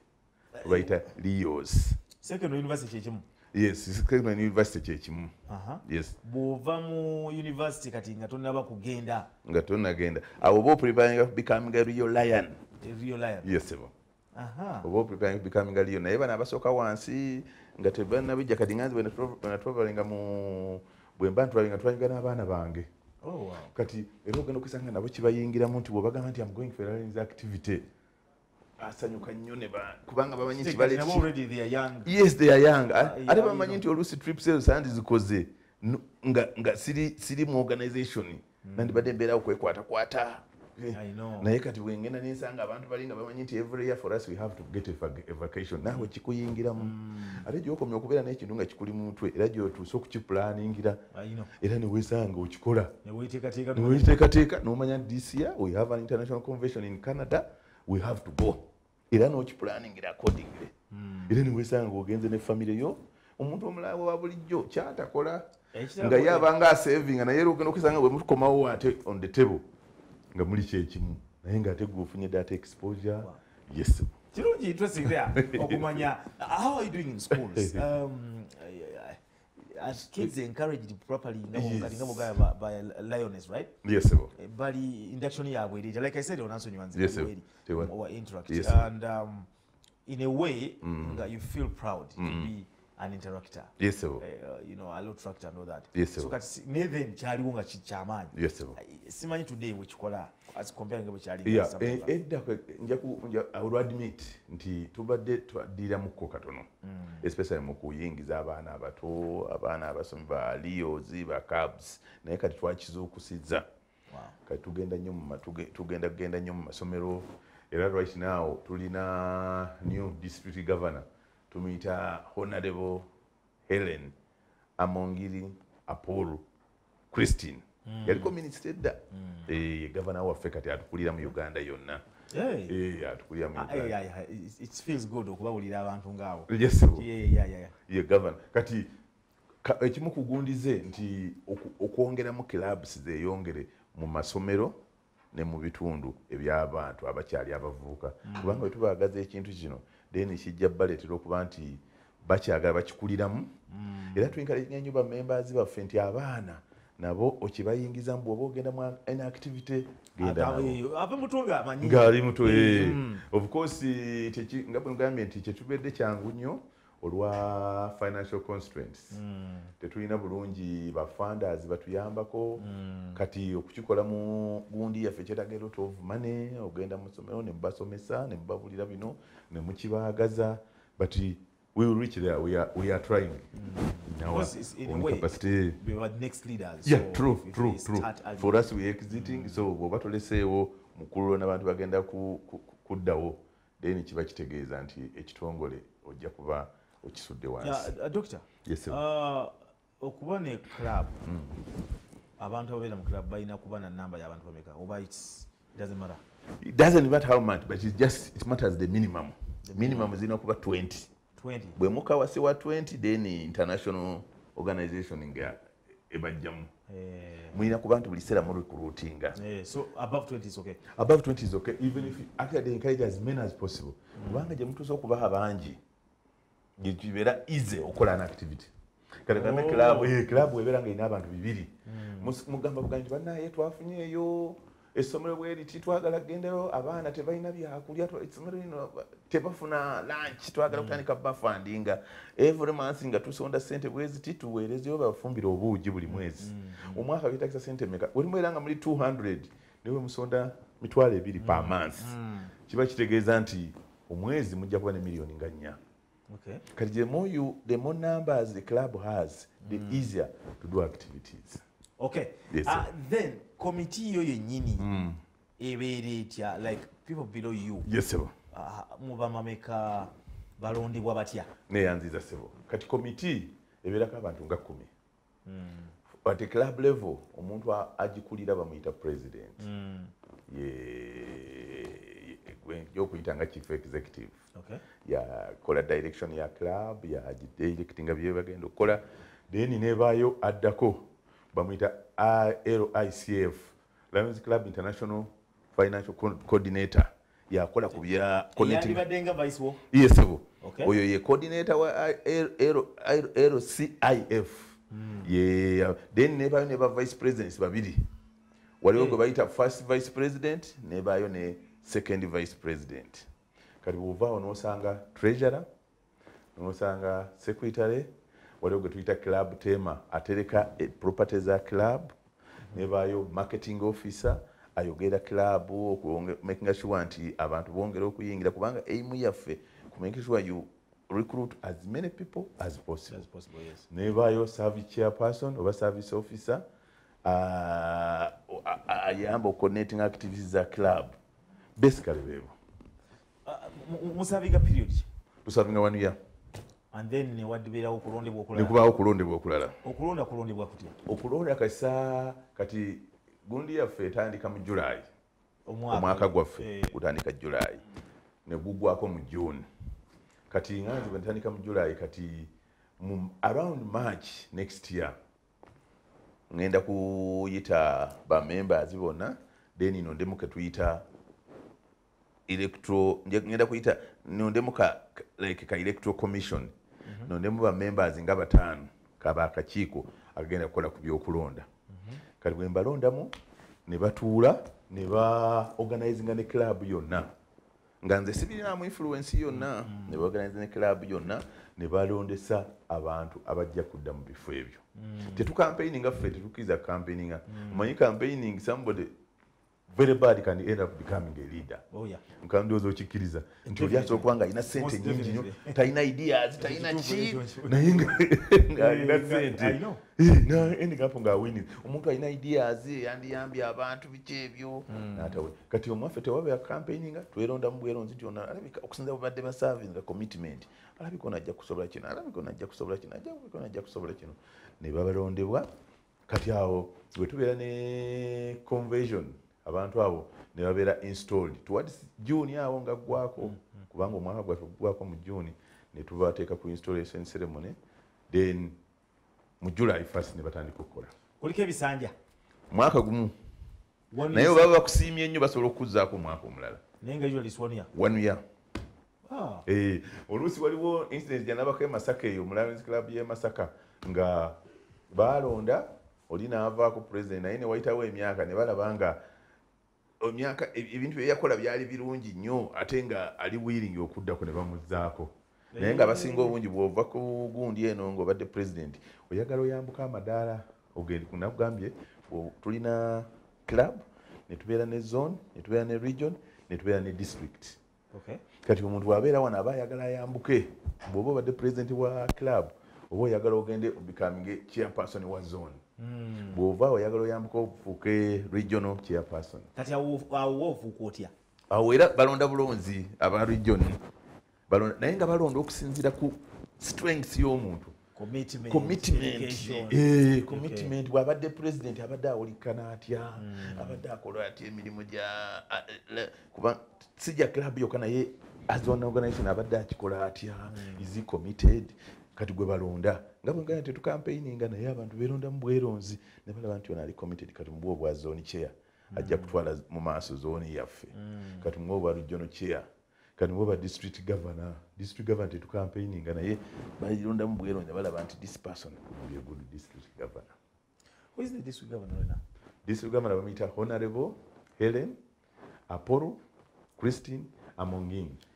tubaita leos. secondary university kyekimu yes ne university kyekimu yes. Bw'ova mu university kati nga tonaba kugenda. Nga tonagenda awo oba opreparing becoming a real lion. Real life yes ebo oba opreparing becoming a real naye bana abasooka wansi nga tebanabijja kati nganze bwenatwavalinga mu bwemba ntwalinga twalinga n'abaana bange. Oh kati era ogenda okusanga nabo kibayingiramu nti bwebagamba nti am going for activity asanyuka nnyo kubanga bamanyi nti yes they are young. Ate bamanyi nti oluusi trips ezo sandi zikoze. Nga nga siri siri mu organization. Nandibadde mbeera okwekwatakwata naye kati bwengenda nensanga abantu bali nga bamanyi nti every year for us we have to get a vacation. Naawe kikuyingiramu. Ate gyokomya okubeera n'ekintu nga kikuli mu mutwe era gyotuuse okukipulaningira era newesanga okikola. Neweiteekateeka nomanya year we have an international convention in canada. We have to go era nokipulaningira accordingly. Era niwesanga ogenze ne famire yo. Omuntu omulala wa bulijjo kyatakola. Nga ye abanga asavinga naye era ogenda okusanga bwe mukomawo ate on the table nga muli kyekimu naye ngaate gwe ofunye data exposure yes. Kirungi there okumanya how are you doing in schools? Um, as kids encouraged properly nga bo- Yes. nga bogaya by lioness right? Yes sir. Eh, bali induction yabwe erija like i said onansonyiwa answer Yes, weri tewa- wa interact. Yes, and um, in a way nga you feel proud mm. to be an interactor yes bo uh, you know a lot tractor and all that. Yes, so sir. kati si- ne then kyaliwo nga ki- kyamaanyi yes Eh, simanyi today wekikola as compare nga bwekyali Yeah, eh, edda kwe- nja ku- I will admit nti tubadde twaddiramukko katono especially mu kuyingiza abaana abato abaana abasomi ba leos ba cabs naye kati twakizuukusizza Wow. kati tugenda nnyo mu tugenda kugenda nnyo mu masomero. Era right now tulina new district governor tumuyita honorable helen amongiri apollo christine. Yaliko minisita edda Eh, gavana waffe kati atukulira mu uganda yonna. Hey. Eh, atukulira mu Ah, uganda. yeah, yeah. It- feels good okubawulira abantu ngaabo yes. Yeah, yeah, yeah, yeah. ye gavana. Kati ka- ekimu kugundize nti oku- okwongeramu clubs zeeyongere mu masomero ne mu bitundu eby'abantu abakyali abavubuka. Kubanga bwe tubaagaza ekintu kino then kijja baleetera okuba nti bakyagala bakikuliramu. Era tuinkalinga nnyo bamembers baffe nti abaana nabo okibayingizamu bwoba ogenda mu inactivity genda nabo. ave mutunga amanyi. Ngaali muto eh. of course nga bwe ngambye nti kyetubedde kyangu nnyo olwa financial constraints. Tetulina bulungi bafunders batuyambako. Kati okukikola mu gundi yaffe kyetaga lot of money ogenda mu ssomero ne mubasomesa ne mubabulira bino ne mukibaagaza but we will reach there. We are, we are trying. In our it's in a own way- capacity. we were next leaders yeah so true true true. for us we exiting. So bw'oba toleseewo mukululo n'abantu bagenda ku- ku- ku- kuddawo then kiba kitegeeza nti ekitongole ojja kuba okisudde wansi. Yeah, uh, doctor? Yes, uh, okuba ne club abantu ababeera mu club balina kuba na namba y'abantu bameka? Oba its it doesn't matter? It doesn't matter how much but it just it matters the minimum. Minimum zirina kuba 20 20 bwe mukawase wa 20 then international organization nga ebajjamu. Eh, mulina kuba nti buli kiseera mu recruitinga eh, so above 20 is okay? Above 20 is okay even if actually they encourage as many as possible. Kubanga gye mutuusa okubaha bangi kibeera easy okukola an activity. Kale gambe Oh. club eh ebeera nga ina abantu bibiri. Mus- mugamba bugambi nti bannaye twafunyeeyo essomero bwe riti twagala kugendayo abaana tebalina byakulya essomero lino ba- tebafuna lunch twagala kutandika bafandinga every month nga tusonda sente bweziti tuweerezeyo bafumbire obuugi buli mwezi. Omwaka getakisa sente meka bwe mubeera nga muli 200 niwe musonda mitwalo ebiri per month. Kiba kitegeeza nti omwezi mujja kuba ne miliyoni nga nnya okay. Because the more you the more numbers the club has the mm. easier to do activities. Okay. Yes, uh, then committee yo yennyini ebeera etya like people below you. Yes sir. uh, muba mameka balondebwa batya? Neyanziza sebo kati committee ebeerako abantu nga kumi. At the club level omuntu a- agikulira bamuyita president. Mm. gwe- gyokuyita nga chief executive. Yakola direction ya club yagidirectinga bye bagenda okukola. Then nebaayo addako bamuyita licf lions club international financial Co- coordinator. Yakola ku bya connecting. Yandibadde nga vice wo? Esebo Okay. oyo ye coordinator wa lcif ye then nebaayo neba vice presidents babiri. Waliwo gwe bayita first vice president nebaayo ne second vice president. Kati bwovaawo nosanga treasurer nosanga secretary waliwo gwe tuyita club tema atereka eh, property za club nebaayo marketing officer ayogera club making sure nti abantu bongera okuyingira kubanga aimu yaffe ku making sure you recruit as many people as possible. As possible yes. Nebaayo service chairperson oba service officer ah, o- a- a- ayamba oconnecting activities za club basically beebo mu- mu- musabiga period tusavinga one year. And then newadiberawo okulondebwa okulala. Nekubaawo okulondebwa okulala. Okulonda kulondebwa kutya? Okulonda kasa kati gundi yaffe etandika mu julayi omwaka. Omwaka gwaffe Eh, gutandika julayi negugwako mu june. Kati nganze bwe ntandika mu julayi kati mu around march next year ngenda kuyita bamembers bonna then nondemu ketuyita electro ngenda kuyita nondemu ka like ka electro commission. Nondemu bamembers nga bataano kaba akakiiko akagenda kukola ku byokulonda. Kati bwe mbalondamu ne batuula ne ba organizinga ne club yonna. Nga nze sibirinamu influence yonna. Ne baorganize ne club yonna ne balondesa abantu abajja kudda mu bifo ebyo. Tetukampaininga ffe tetukkiriza campaigninga omanyi campaigning somebody very bad can end up becoming a leader. Oh yeah. Nkaba ndowooza okikkiriza nti oli asobola okuba nga alina sente nyingi definitely. talina ideas talina ki naye nga- ng'alina sente know. endigapo ng'awini omuntu alina ideas yandiyambye abantu biki ebyo n'atawe kati omwaffe tewaba ya campaigninga twerondamu bweronzi nti ono alabika okusinza bubadde baservice nga commitment. Alabika ono ajja kusobola kino alabika ono ajja kusobola kino alabika ono ajja kusobola kino. Ne babalondebwa. Kati awo bwe tubeera ne conversion abantu abo ne babeera installed. Towards june awo nga gwako kubanga omwaka gwaffe gugwako mu june ne tubateeka ku installation ceremony then mu july first ne batandika okukola. Kuliko ebisanja? Mwaka gumu. Naye baba bakusiimye nnyo basobola okukuzzaako omwaka omulala. Naye nga usually is one year. Ah. Eh, oluusi waliwo incident gyanabako emasaka eyo mu lions club y'e masaka nga balonda oli naavaako president naye newayitawo emyaka ne balaba nga emyaka e- ebintu byeyakola byali birungi nnyo ate nga ali wiring okuddako ne bamuzzaako. Naye nga basinga obungi bw'ova ku gundi eno ng'obadde president oyagala oyambuka amadaala ogende nakugambye bwo- tulina club ne tubeera ne zone ne tubeera ne region ne tubeera ne district. Kati omuntu bwabeera wano aba ayagala ayambuke bw'oba obadde president wa club oba oyagala ogende becoming chairperson wa zone bw'ova oyagala oyambuke ofuuke regional chairperson. Kati awo ofuuka otya? Awo era balonda bulonzi aba region. Balonda naye nga balonda okusinziira ku strengths y'omuntu. Commitment. Eh, commitment. Bw'abadde president abadde awulikana atya? Abadde akola atya emirimu gya kuba si gya club yokka naye as an organization abadde akikola atya? Is he committed? Kati gwe balonda nga bwe ngana tetukampeininga naye abantu beronda mu bweronzi ne balaba nti ono ali committed kati mubwa obwa zone chair ajja kutwala mu maaso zone yaffe. Kati mubwa obwa regional chair kati mubwa district governor district governor tetukampeininga naye balironda mu bweronzi balaba nti this person will be a good district governor. Who is the district governor right now? District governor bamuyita honorable helen apollo christine amonging abadde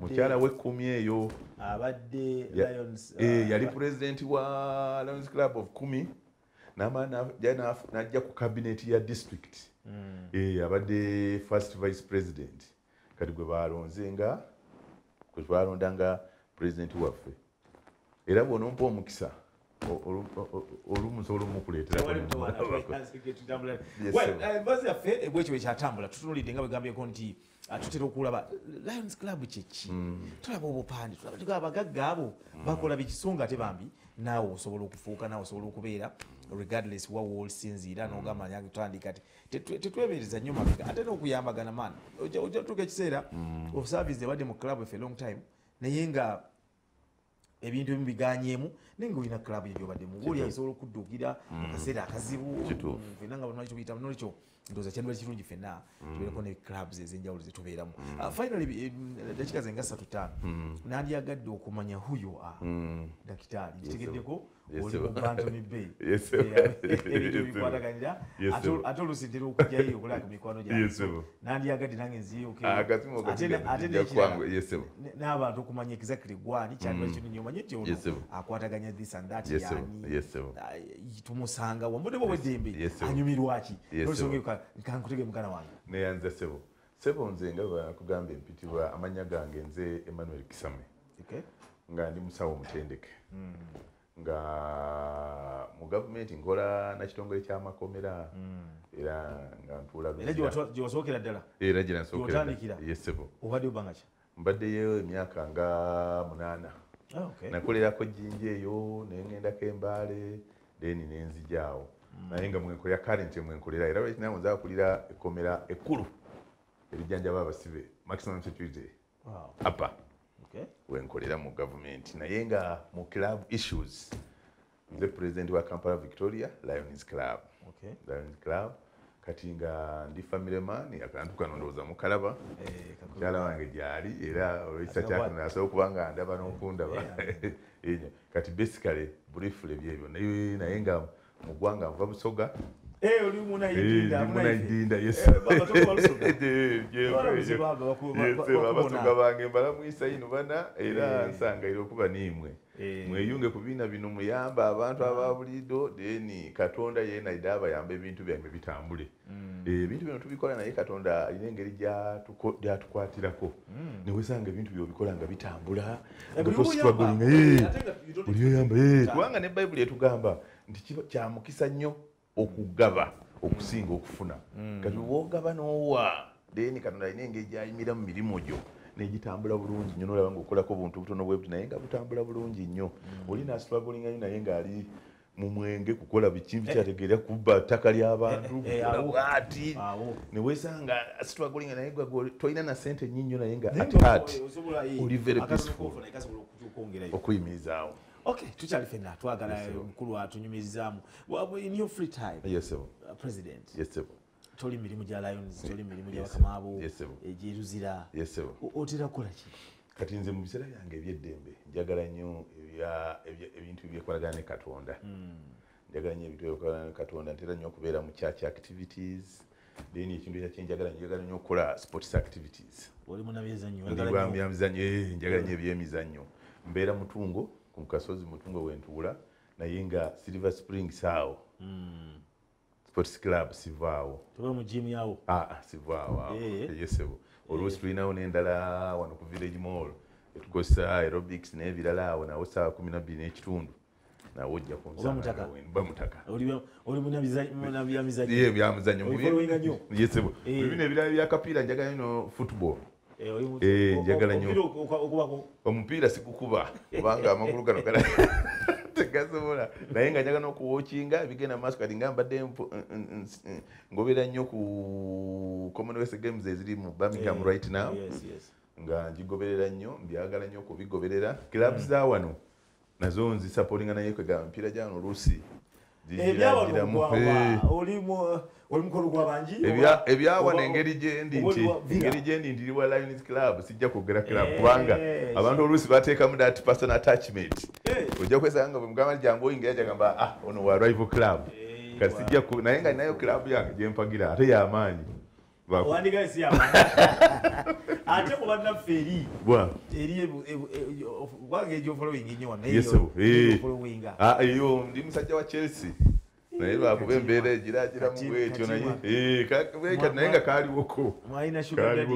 mukyala w'ekkumi eyo. Abadde eh, uh, yali president wa lions club of kumi n'ajja ku cabinet ya district. Eh, abadde first vice president. Kati gwe balonze nga gwe balonda nga president waffe. Era bw'onompa omukisa o- olu- o- o- olumu nsobola omumukuleetera sir. embaazi yaffe bwekyo bwekyatambula tutunulidde nga bwegambyeko nti tutera okulaba lions club kyeki tulaba obupande tulaba abagagga abo bakola bikisonga ate bambi naawe osobola okufuuka naawe osobola okubeera regardless wawe olisinziira nogamba nyange tutandika ti tetwebereza nnyo mabega. Ate n'okuyambagana maani ojja tuka ekiseera obusavizi ebadde mu club efe long time naye nga ebintu ebimu biganyemu naye nga olina club yo gyobaddemu oli asobola okudduukira mu kaseera akazibu Kituufu. Mm, fenna nga bonna kituyitamu nolwekyo ndowooza kyandibadde kirungi fenna tubeereko ne clubs ez'enjawulo zetubeeramu. Ah, finally eh, dakiika zenga ssatu ttaano nandyagadde okumanya huyo a dakitaali kitegeddeko oli sir. mu bantony bay. Eh, sir. ebintu bikwataganira ate- oluusi ntera okujjayo okulaba ku mikwano gyange. Sir. nandyagadde nange nziyoke akasimu ate ne- ate okajja n'ekirala kwangu. Yes sir. ne- n'abantu okumanya exactly gwani kyandibadde kinene omanye nti ono akwataganya this and that yani. Ah, tumusanga wambudde bweddembe Yes, sir. anyumirwaki Yes, nolisonga kankutege mukana wange. Neyanze sebo. Sebo nze nga bwakugambye mpitibwa amannya gange nze emmanuel kisame. Okay? nga ndi musawo mutendeke. Nga mu gavumenti nkola nakitongole kyamakomera era nga ntuula era Luzira. gye wasookera ddala? Era yesebo obadde obanga ki? Mbaddeyo emyaka nga munaana. Okay. nakolerako jjinja eyo nengendako embaale then nenzijaawo naye nga mwenkolera current mwenkolera era lwaki nawe nzaa kulira ekkomera ekkulu erijjanjaba abasibe maximum security apa. Okay. wenkolera mu gavumenti naye nga mu club issues nze president wa kampala victoria lions club. Okay. lions club. Kati nga ndi family man akantu kano ndowooza mukalaba. Eh, mukyala wange gyali era olwekisa kyakano asobola okuba nga ndaba n'okundaba. Kati basically briefly byebyo naye nga mu ggwanga nva busoga. Eh, oli Eh, munayidinda ndi munayidinda yes. Eh, baba tokuba Busoga. Eh, gyemwe Baba eyo. Busoga baku- ba- Yes, ba- abasoga bakubona. bange mbalamwisa ino bana era Eh. nsangaire okuba niimwe Eh. mweyunge ku biina bino muyamba abantu aba bulido then katonda yenaide abayamba ebintu byange bitambule. Eh, ebintu bino tubikola naye katonda alina engeri gyatukwatirako newesanga ebintu byobikola nga bitambula nga buli tostruggling, oyamba, ate nga you don't buli oyamba kubanga ne bayibuli etugamba nti kiba- kya mukisa nnyo okugaba okusinga okufuna. Kati bwogaba n'owa then katonda alina engeri gyayimira mu mirimu gyo negitambula bulungi nnyo nolaba ngaokolako buntu butono bwe buti naye nga butambula bulungi nnyo. Oli nastruglingayo naye ngaali mu mwenge kukola biki bikyategeera kubba ttaka ly'abantu Eh, eh, Awo. newesanga struggling naye tolina na sente nnyinyo naye nga at eh, oli very peaceful. okuyimirizaawo okay tukyali fenna twagala omukulu atunyumirizaamu Well, in your free time yes sebo uh, president. Yes sebo toli mirimu gya lions toli mirimu gya Yes, bakamaabo yes, sir. egyeruzira yes sebo O- otera kukola ki? Kati nze mu biseera byange ebyeddembe njagala nnyo ebintu byekolagana ne katonda. Njagala nnyo ebintu byekolagana ne katonda ntera nnyo okubeera mu church activities. Then ekintu ekya kyenjagala nnyo njagala nnyo okukola sports activities. Oli ndiba byamizannyo eh, njagala nnyo ebyemizannyo. Mbeera mutungo ku kasozi mutungo wentuula naye nga silver springs awo. Sports club sivaawo tuba mu jimu yawo? Ah, ah, sivaawo awo Eh. yesebo oluusi tulinawo n'endala wano ku village mall. Etukozesa aerobics n'ebirala awo nawo saawa kumi nabbiri n'ekitundu. Nawe ojja Oba mutaka? ba mutaka. Oli oli munabyamizannyo ye byamuzannyo Oli followinga nnyo? yesebo Eh. bino ebirala byakapiira njagala ino football Njagala nnyo. omupiira sikukuba kubanga amagulu gano gala tegasobola naye nga njagala n'okuwookinga bigenda maaso kati nga mbadde mpu- n- n- n- ngoberera nnyo ku commonwealth games eziri mu birmingham right now. yes, yes. nga ngigoberera nnyo mbyagala nnyo okubigoberera club za wano nazo nzisapotinga naye kwega mipiira gyano oluusi oba- engeri gyendi nti oli wa Viga? engeri gyendi ndiri wa lions club sijja kwogera club Eh, kubanga eh, abantu oluusi bateekamu that personal attachment. Eh, ojja kwesanga nga bwe mugamba nti jangu oyingira jagamba ah ono wa rival club. Eh, kati wa- sijja ku naye nga ninayo club yange gyempagira ate yamaanyi Ate kuba naffe eri eri kubanga egyofollowing nnyo wano Yes, sir. Eh. followinga. Ah, eyo ndi musajja wa chelsea. Naye lwakuba embeera egiragiramu bwetyo naye. Eh, nga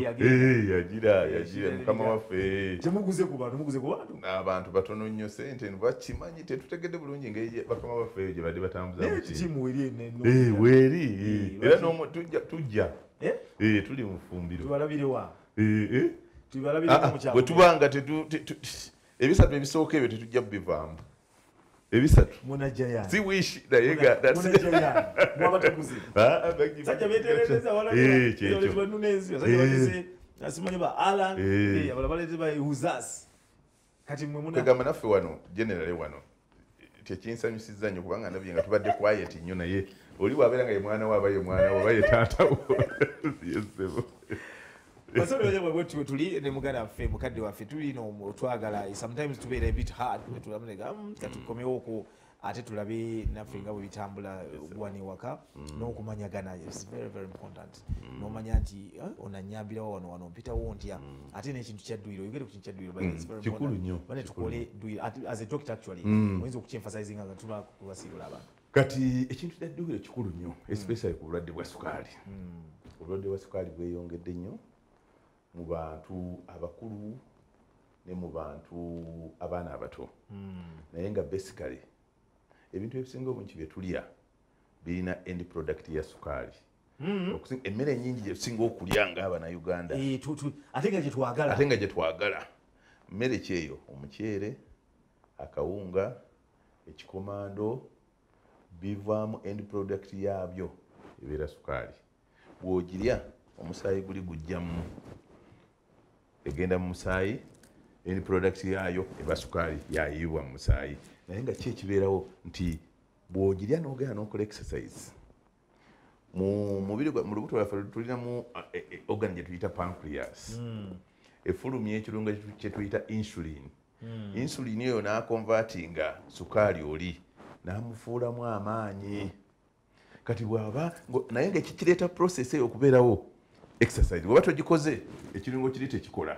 yagenda. Eh, yagira Eh, yagira mukama waffe temuguze ku bantu muguze ku bantu. N'abantu batono nnyo sente bakimanyi tetutegedde bulungi engeri bakama baffe eyo gye badde batambuza naye mu kintu. tiimu eri ene- weeri Eh, eh. era tujja tuli mu ffumbiro tubalabire wa Eh, eh. Ah, ah, bwe tubanga ebisatu ebisooka ebyo tetujja bibivaamu ebisatu. Si wish naye mwabataguze Ah, Eh, Eh. Eh. eh, naffe wano generale wano tekinsanyusiza nnyo kubanga ndabye nga tubadde quiet nnyo naye oli bwabeera nga ye mwana we aba ye mwana we oba ye taata wo. Yesebo. basobola bwe bwe tuli ne muganda waffe mukadde waffe tulina omu- twagala. Sometimes tubeera bit hard netulamulega katukomewo okwo ate tulabe naffe nga bwe bitambula obuwani waka n'okumanyagana. Is very very important. N'omanya nti eh, onanyambirawo wano wano mpitawo ntya? Ate n'ekintu kyadduyiro oyogere ku kintu important. nnyo, bane tukole dduyiro as a doctor actually Mm. oyinza okukyemphasizinga nga tuba kubasiibula abantu kati ekintu kyaddukiro kikulu nnyo especially ku bulwadde bwa sukaali. Obulwadde bwa sukaali bweyongedde nnyo mu bantu abakulu ne mu bantu abaana abato. Naye nga basically ebintu ebisinga obungi bye tulya birina end product ya sukaali. Okusi- emmere enyingi gye tusinga okulya ng'abanauganda Eh, tu- tu- ate nga gyetwagala mmere ki eyo omuceere akawunga ekikomando bivaamu end product yaabyo ebeera sukaali. Bw'ogirya omusaayi guli gujjamu. Egenda mu musaayi end product yaayo eba sukaali yayiyibwa mu musaayi. Naye nga ki ekibeerawo nti bw'ogirya n'ogenda n'okola exercise? Mu mubiri mu lubuto lwaffe tulinamu uh, e- e- organ gye tuyita pancreas. Efulumya ekirungo kye- tuyita insulin. Insulin eyo n'akonvatinga sukaali oli n'amufuulamu amaanyi. Kati bwaba naye nga kikireeta process eyo okubeerawo exercise bweba togikoze ekirungo kiri tekikola.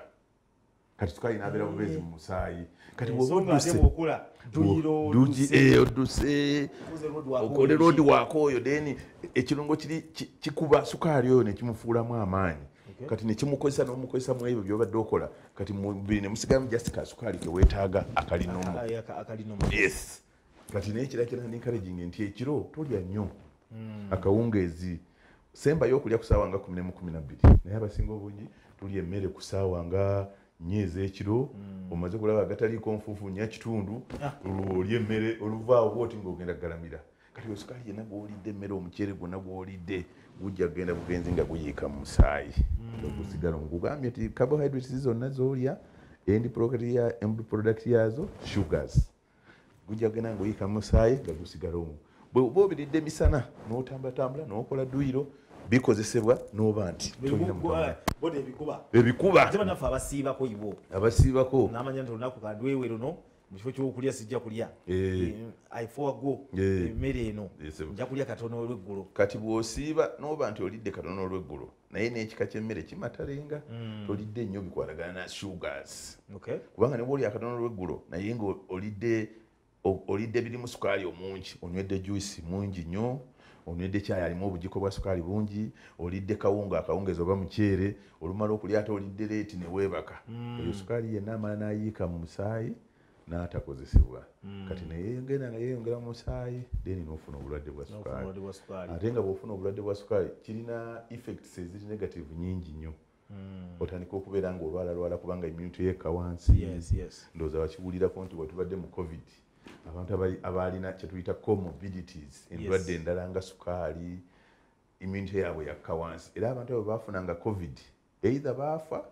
Kati sukaali n'abeera bubeezi mu musaayi. Kati bwoba eh, odduse. Okoze road walk, okole roodi waako oyo then ekirungo kiri ki- kikuba sukaali oyo nekimufuulamu amaanyi. Okay. kati nekimukozesa n'omukozesa mu ebyo byobadde okola. Kati mu mubiri ne musigamu just ka sukaali keweetaaga akalinomu Aka- aka- akalinomu. Yes kati naye kirakira encouraging nti ekiro tolya nnyo. Akawungeezi sembayo okulya ku saawa nga kumi nemu kumi nabbiri. Naye abasinga obungi tulya emmere ku saawa nga nnya ez'ekiro omaze kulaba agataliiko nfuufu nnya kitundu Ah. olya emmere oluvaawo bwoti ngaogenda galamira kati osukaali yenna gwolidde emmere omuceere gwonna gwolidde gujja kugenda bugenzi nga guyiika mu musaayi. Gusigala nkugambye nti carbohydrates zonna zolya end product ya- end product yazo sugars ngaoyiika mu musaayi nga gusigala omwo bwe oba obiridde emisana n'otambulatambula n'okola dduyiro bikozesebwa n'oba nti tolina mutawaana. bode ebikuba ebikuba ate banaffe abasiibako ibo. Abasiibako. Namanya nti olunaku kandwewe luno mukifo kyokulya sijja kulya. Eh. aifowago Eh. emmere eno. Nja kulya katono olweggulo kati bw'osiiba n'oba nti olidde katono olweggulo naye n'ekika ky'emmere kimatalenga tolidde nnyo bikwatagana na sugars. Okay. Kubanga ne bwoli akatono olweggulo naye nga olidde olidde birimu sukaali omungi onywedde juice mungi nnyo onywedde kyayi alimu obugiko bwa sukaali bungi olidde kawunga akawungeza oba muceere olumala okulya ate olidde leeti ne weebaka eyo sukaali yenna amala n'ayiika mu musaayi n'atakozesebwa kati neyegenda nga yeeyongera mu musaayi then n'ofuna obulwadde bwa sukaali ate nga bw'ofuna obulwadde bwa sukaali kirina effects eziri negative nyingi nnyo otandika okubeera nga olwalalwala kubanga immunity yekka wansi ndowooza bakiwulirako nti bwetubadde mu covid abantu abaalina kyetuyita comorbidities endwadde endala nga sukaali immunity yaabwe yakka wansi. Era abantu abo bafunanga covid either baafa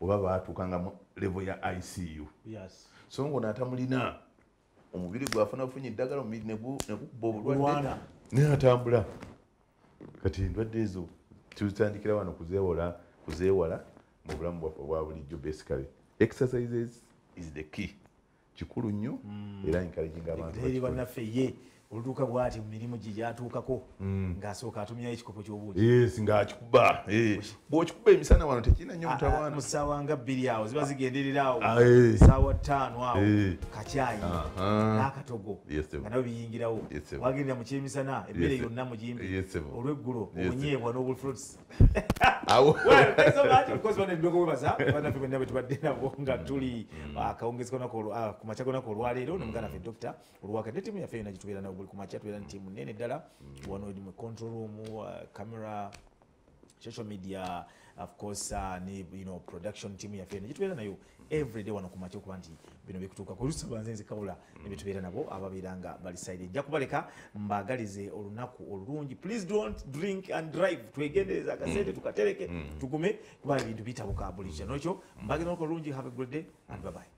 oba baatuukanga mu level ya icu yes. So ngaono atamulina omubiri gwafuna bufunye eddagala omubiri ne gu- ne gukuba obulwadde naye atambula. Kati endwadde ezo tutandikira wano kuzeewola kuzeewala mu bulamu bwaffe obwa bulijjo basically. Exercises is the key kikulu nnyo era encouraging abantu eri bannaffe ye olutuuka bw'ati mu mirimu gye gyatuukako ng'asooka atumyayo ekikopo ky'obuugi. Ng'akikuba. Eh. bw'okikuba emisana wano tekirina nnyo mu mutawaana. ssaawa nga bbiri awo ziba zigenderera awo. Ah, ssaawa ttaano awo. Eh. kacyayi Aha. n'akatogo. Nga nabo biyingirawo. Wagendera mu kyemisana emmere yonna mugimbi olweggulo obunyeebwa bwebaza banaffe bonna bwetubadde nabo nga tuli akawungezi ku makya konaku olwaleero nomuganda ffe dokita olwaka ne tiimu yaffe yona gitubeera nayo buli ku makya tubeera ni tiimu nene ddala. Wano mu control room uh, camera social media of course uh, ne you know, production team yaffe ne gitubeera nayo everyday wano ku makya okuba nti bino bikutuuka ku lusa banze nze kawula ne bitubeera nabo ababeera nga bali side. Nja kubaleka mbaagalize olunaku olulungi. Please don't drink and drive. Twegendereza akasente tukatereke tugume kuba ebintu bitabuka bulijja nokyo mbagenda olunaku olulungi have a good day and bye bye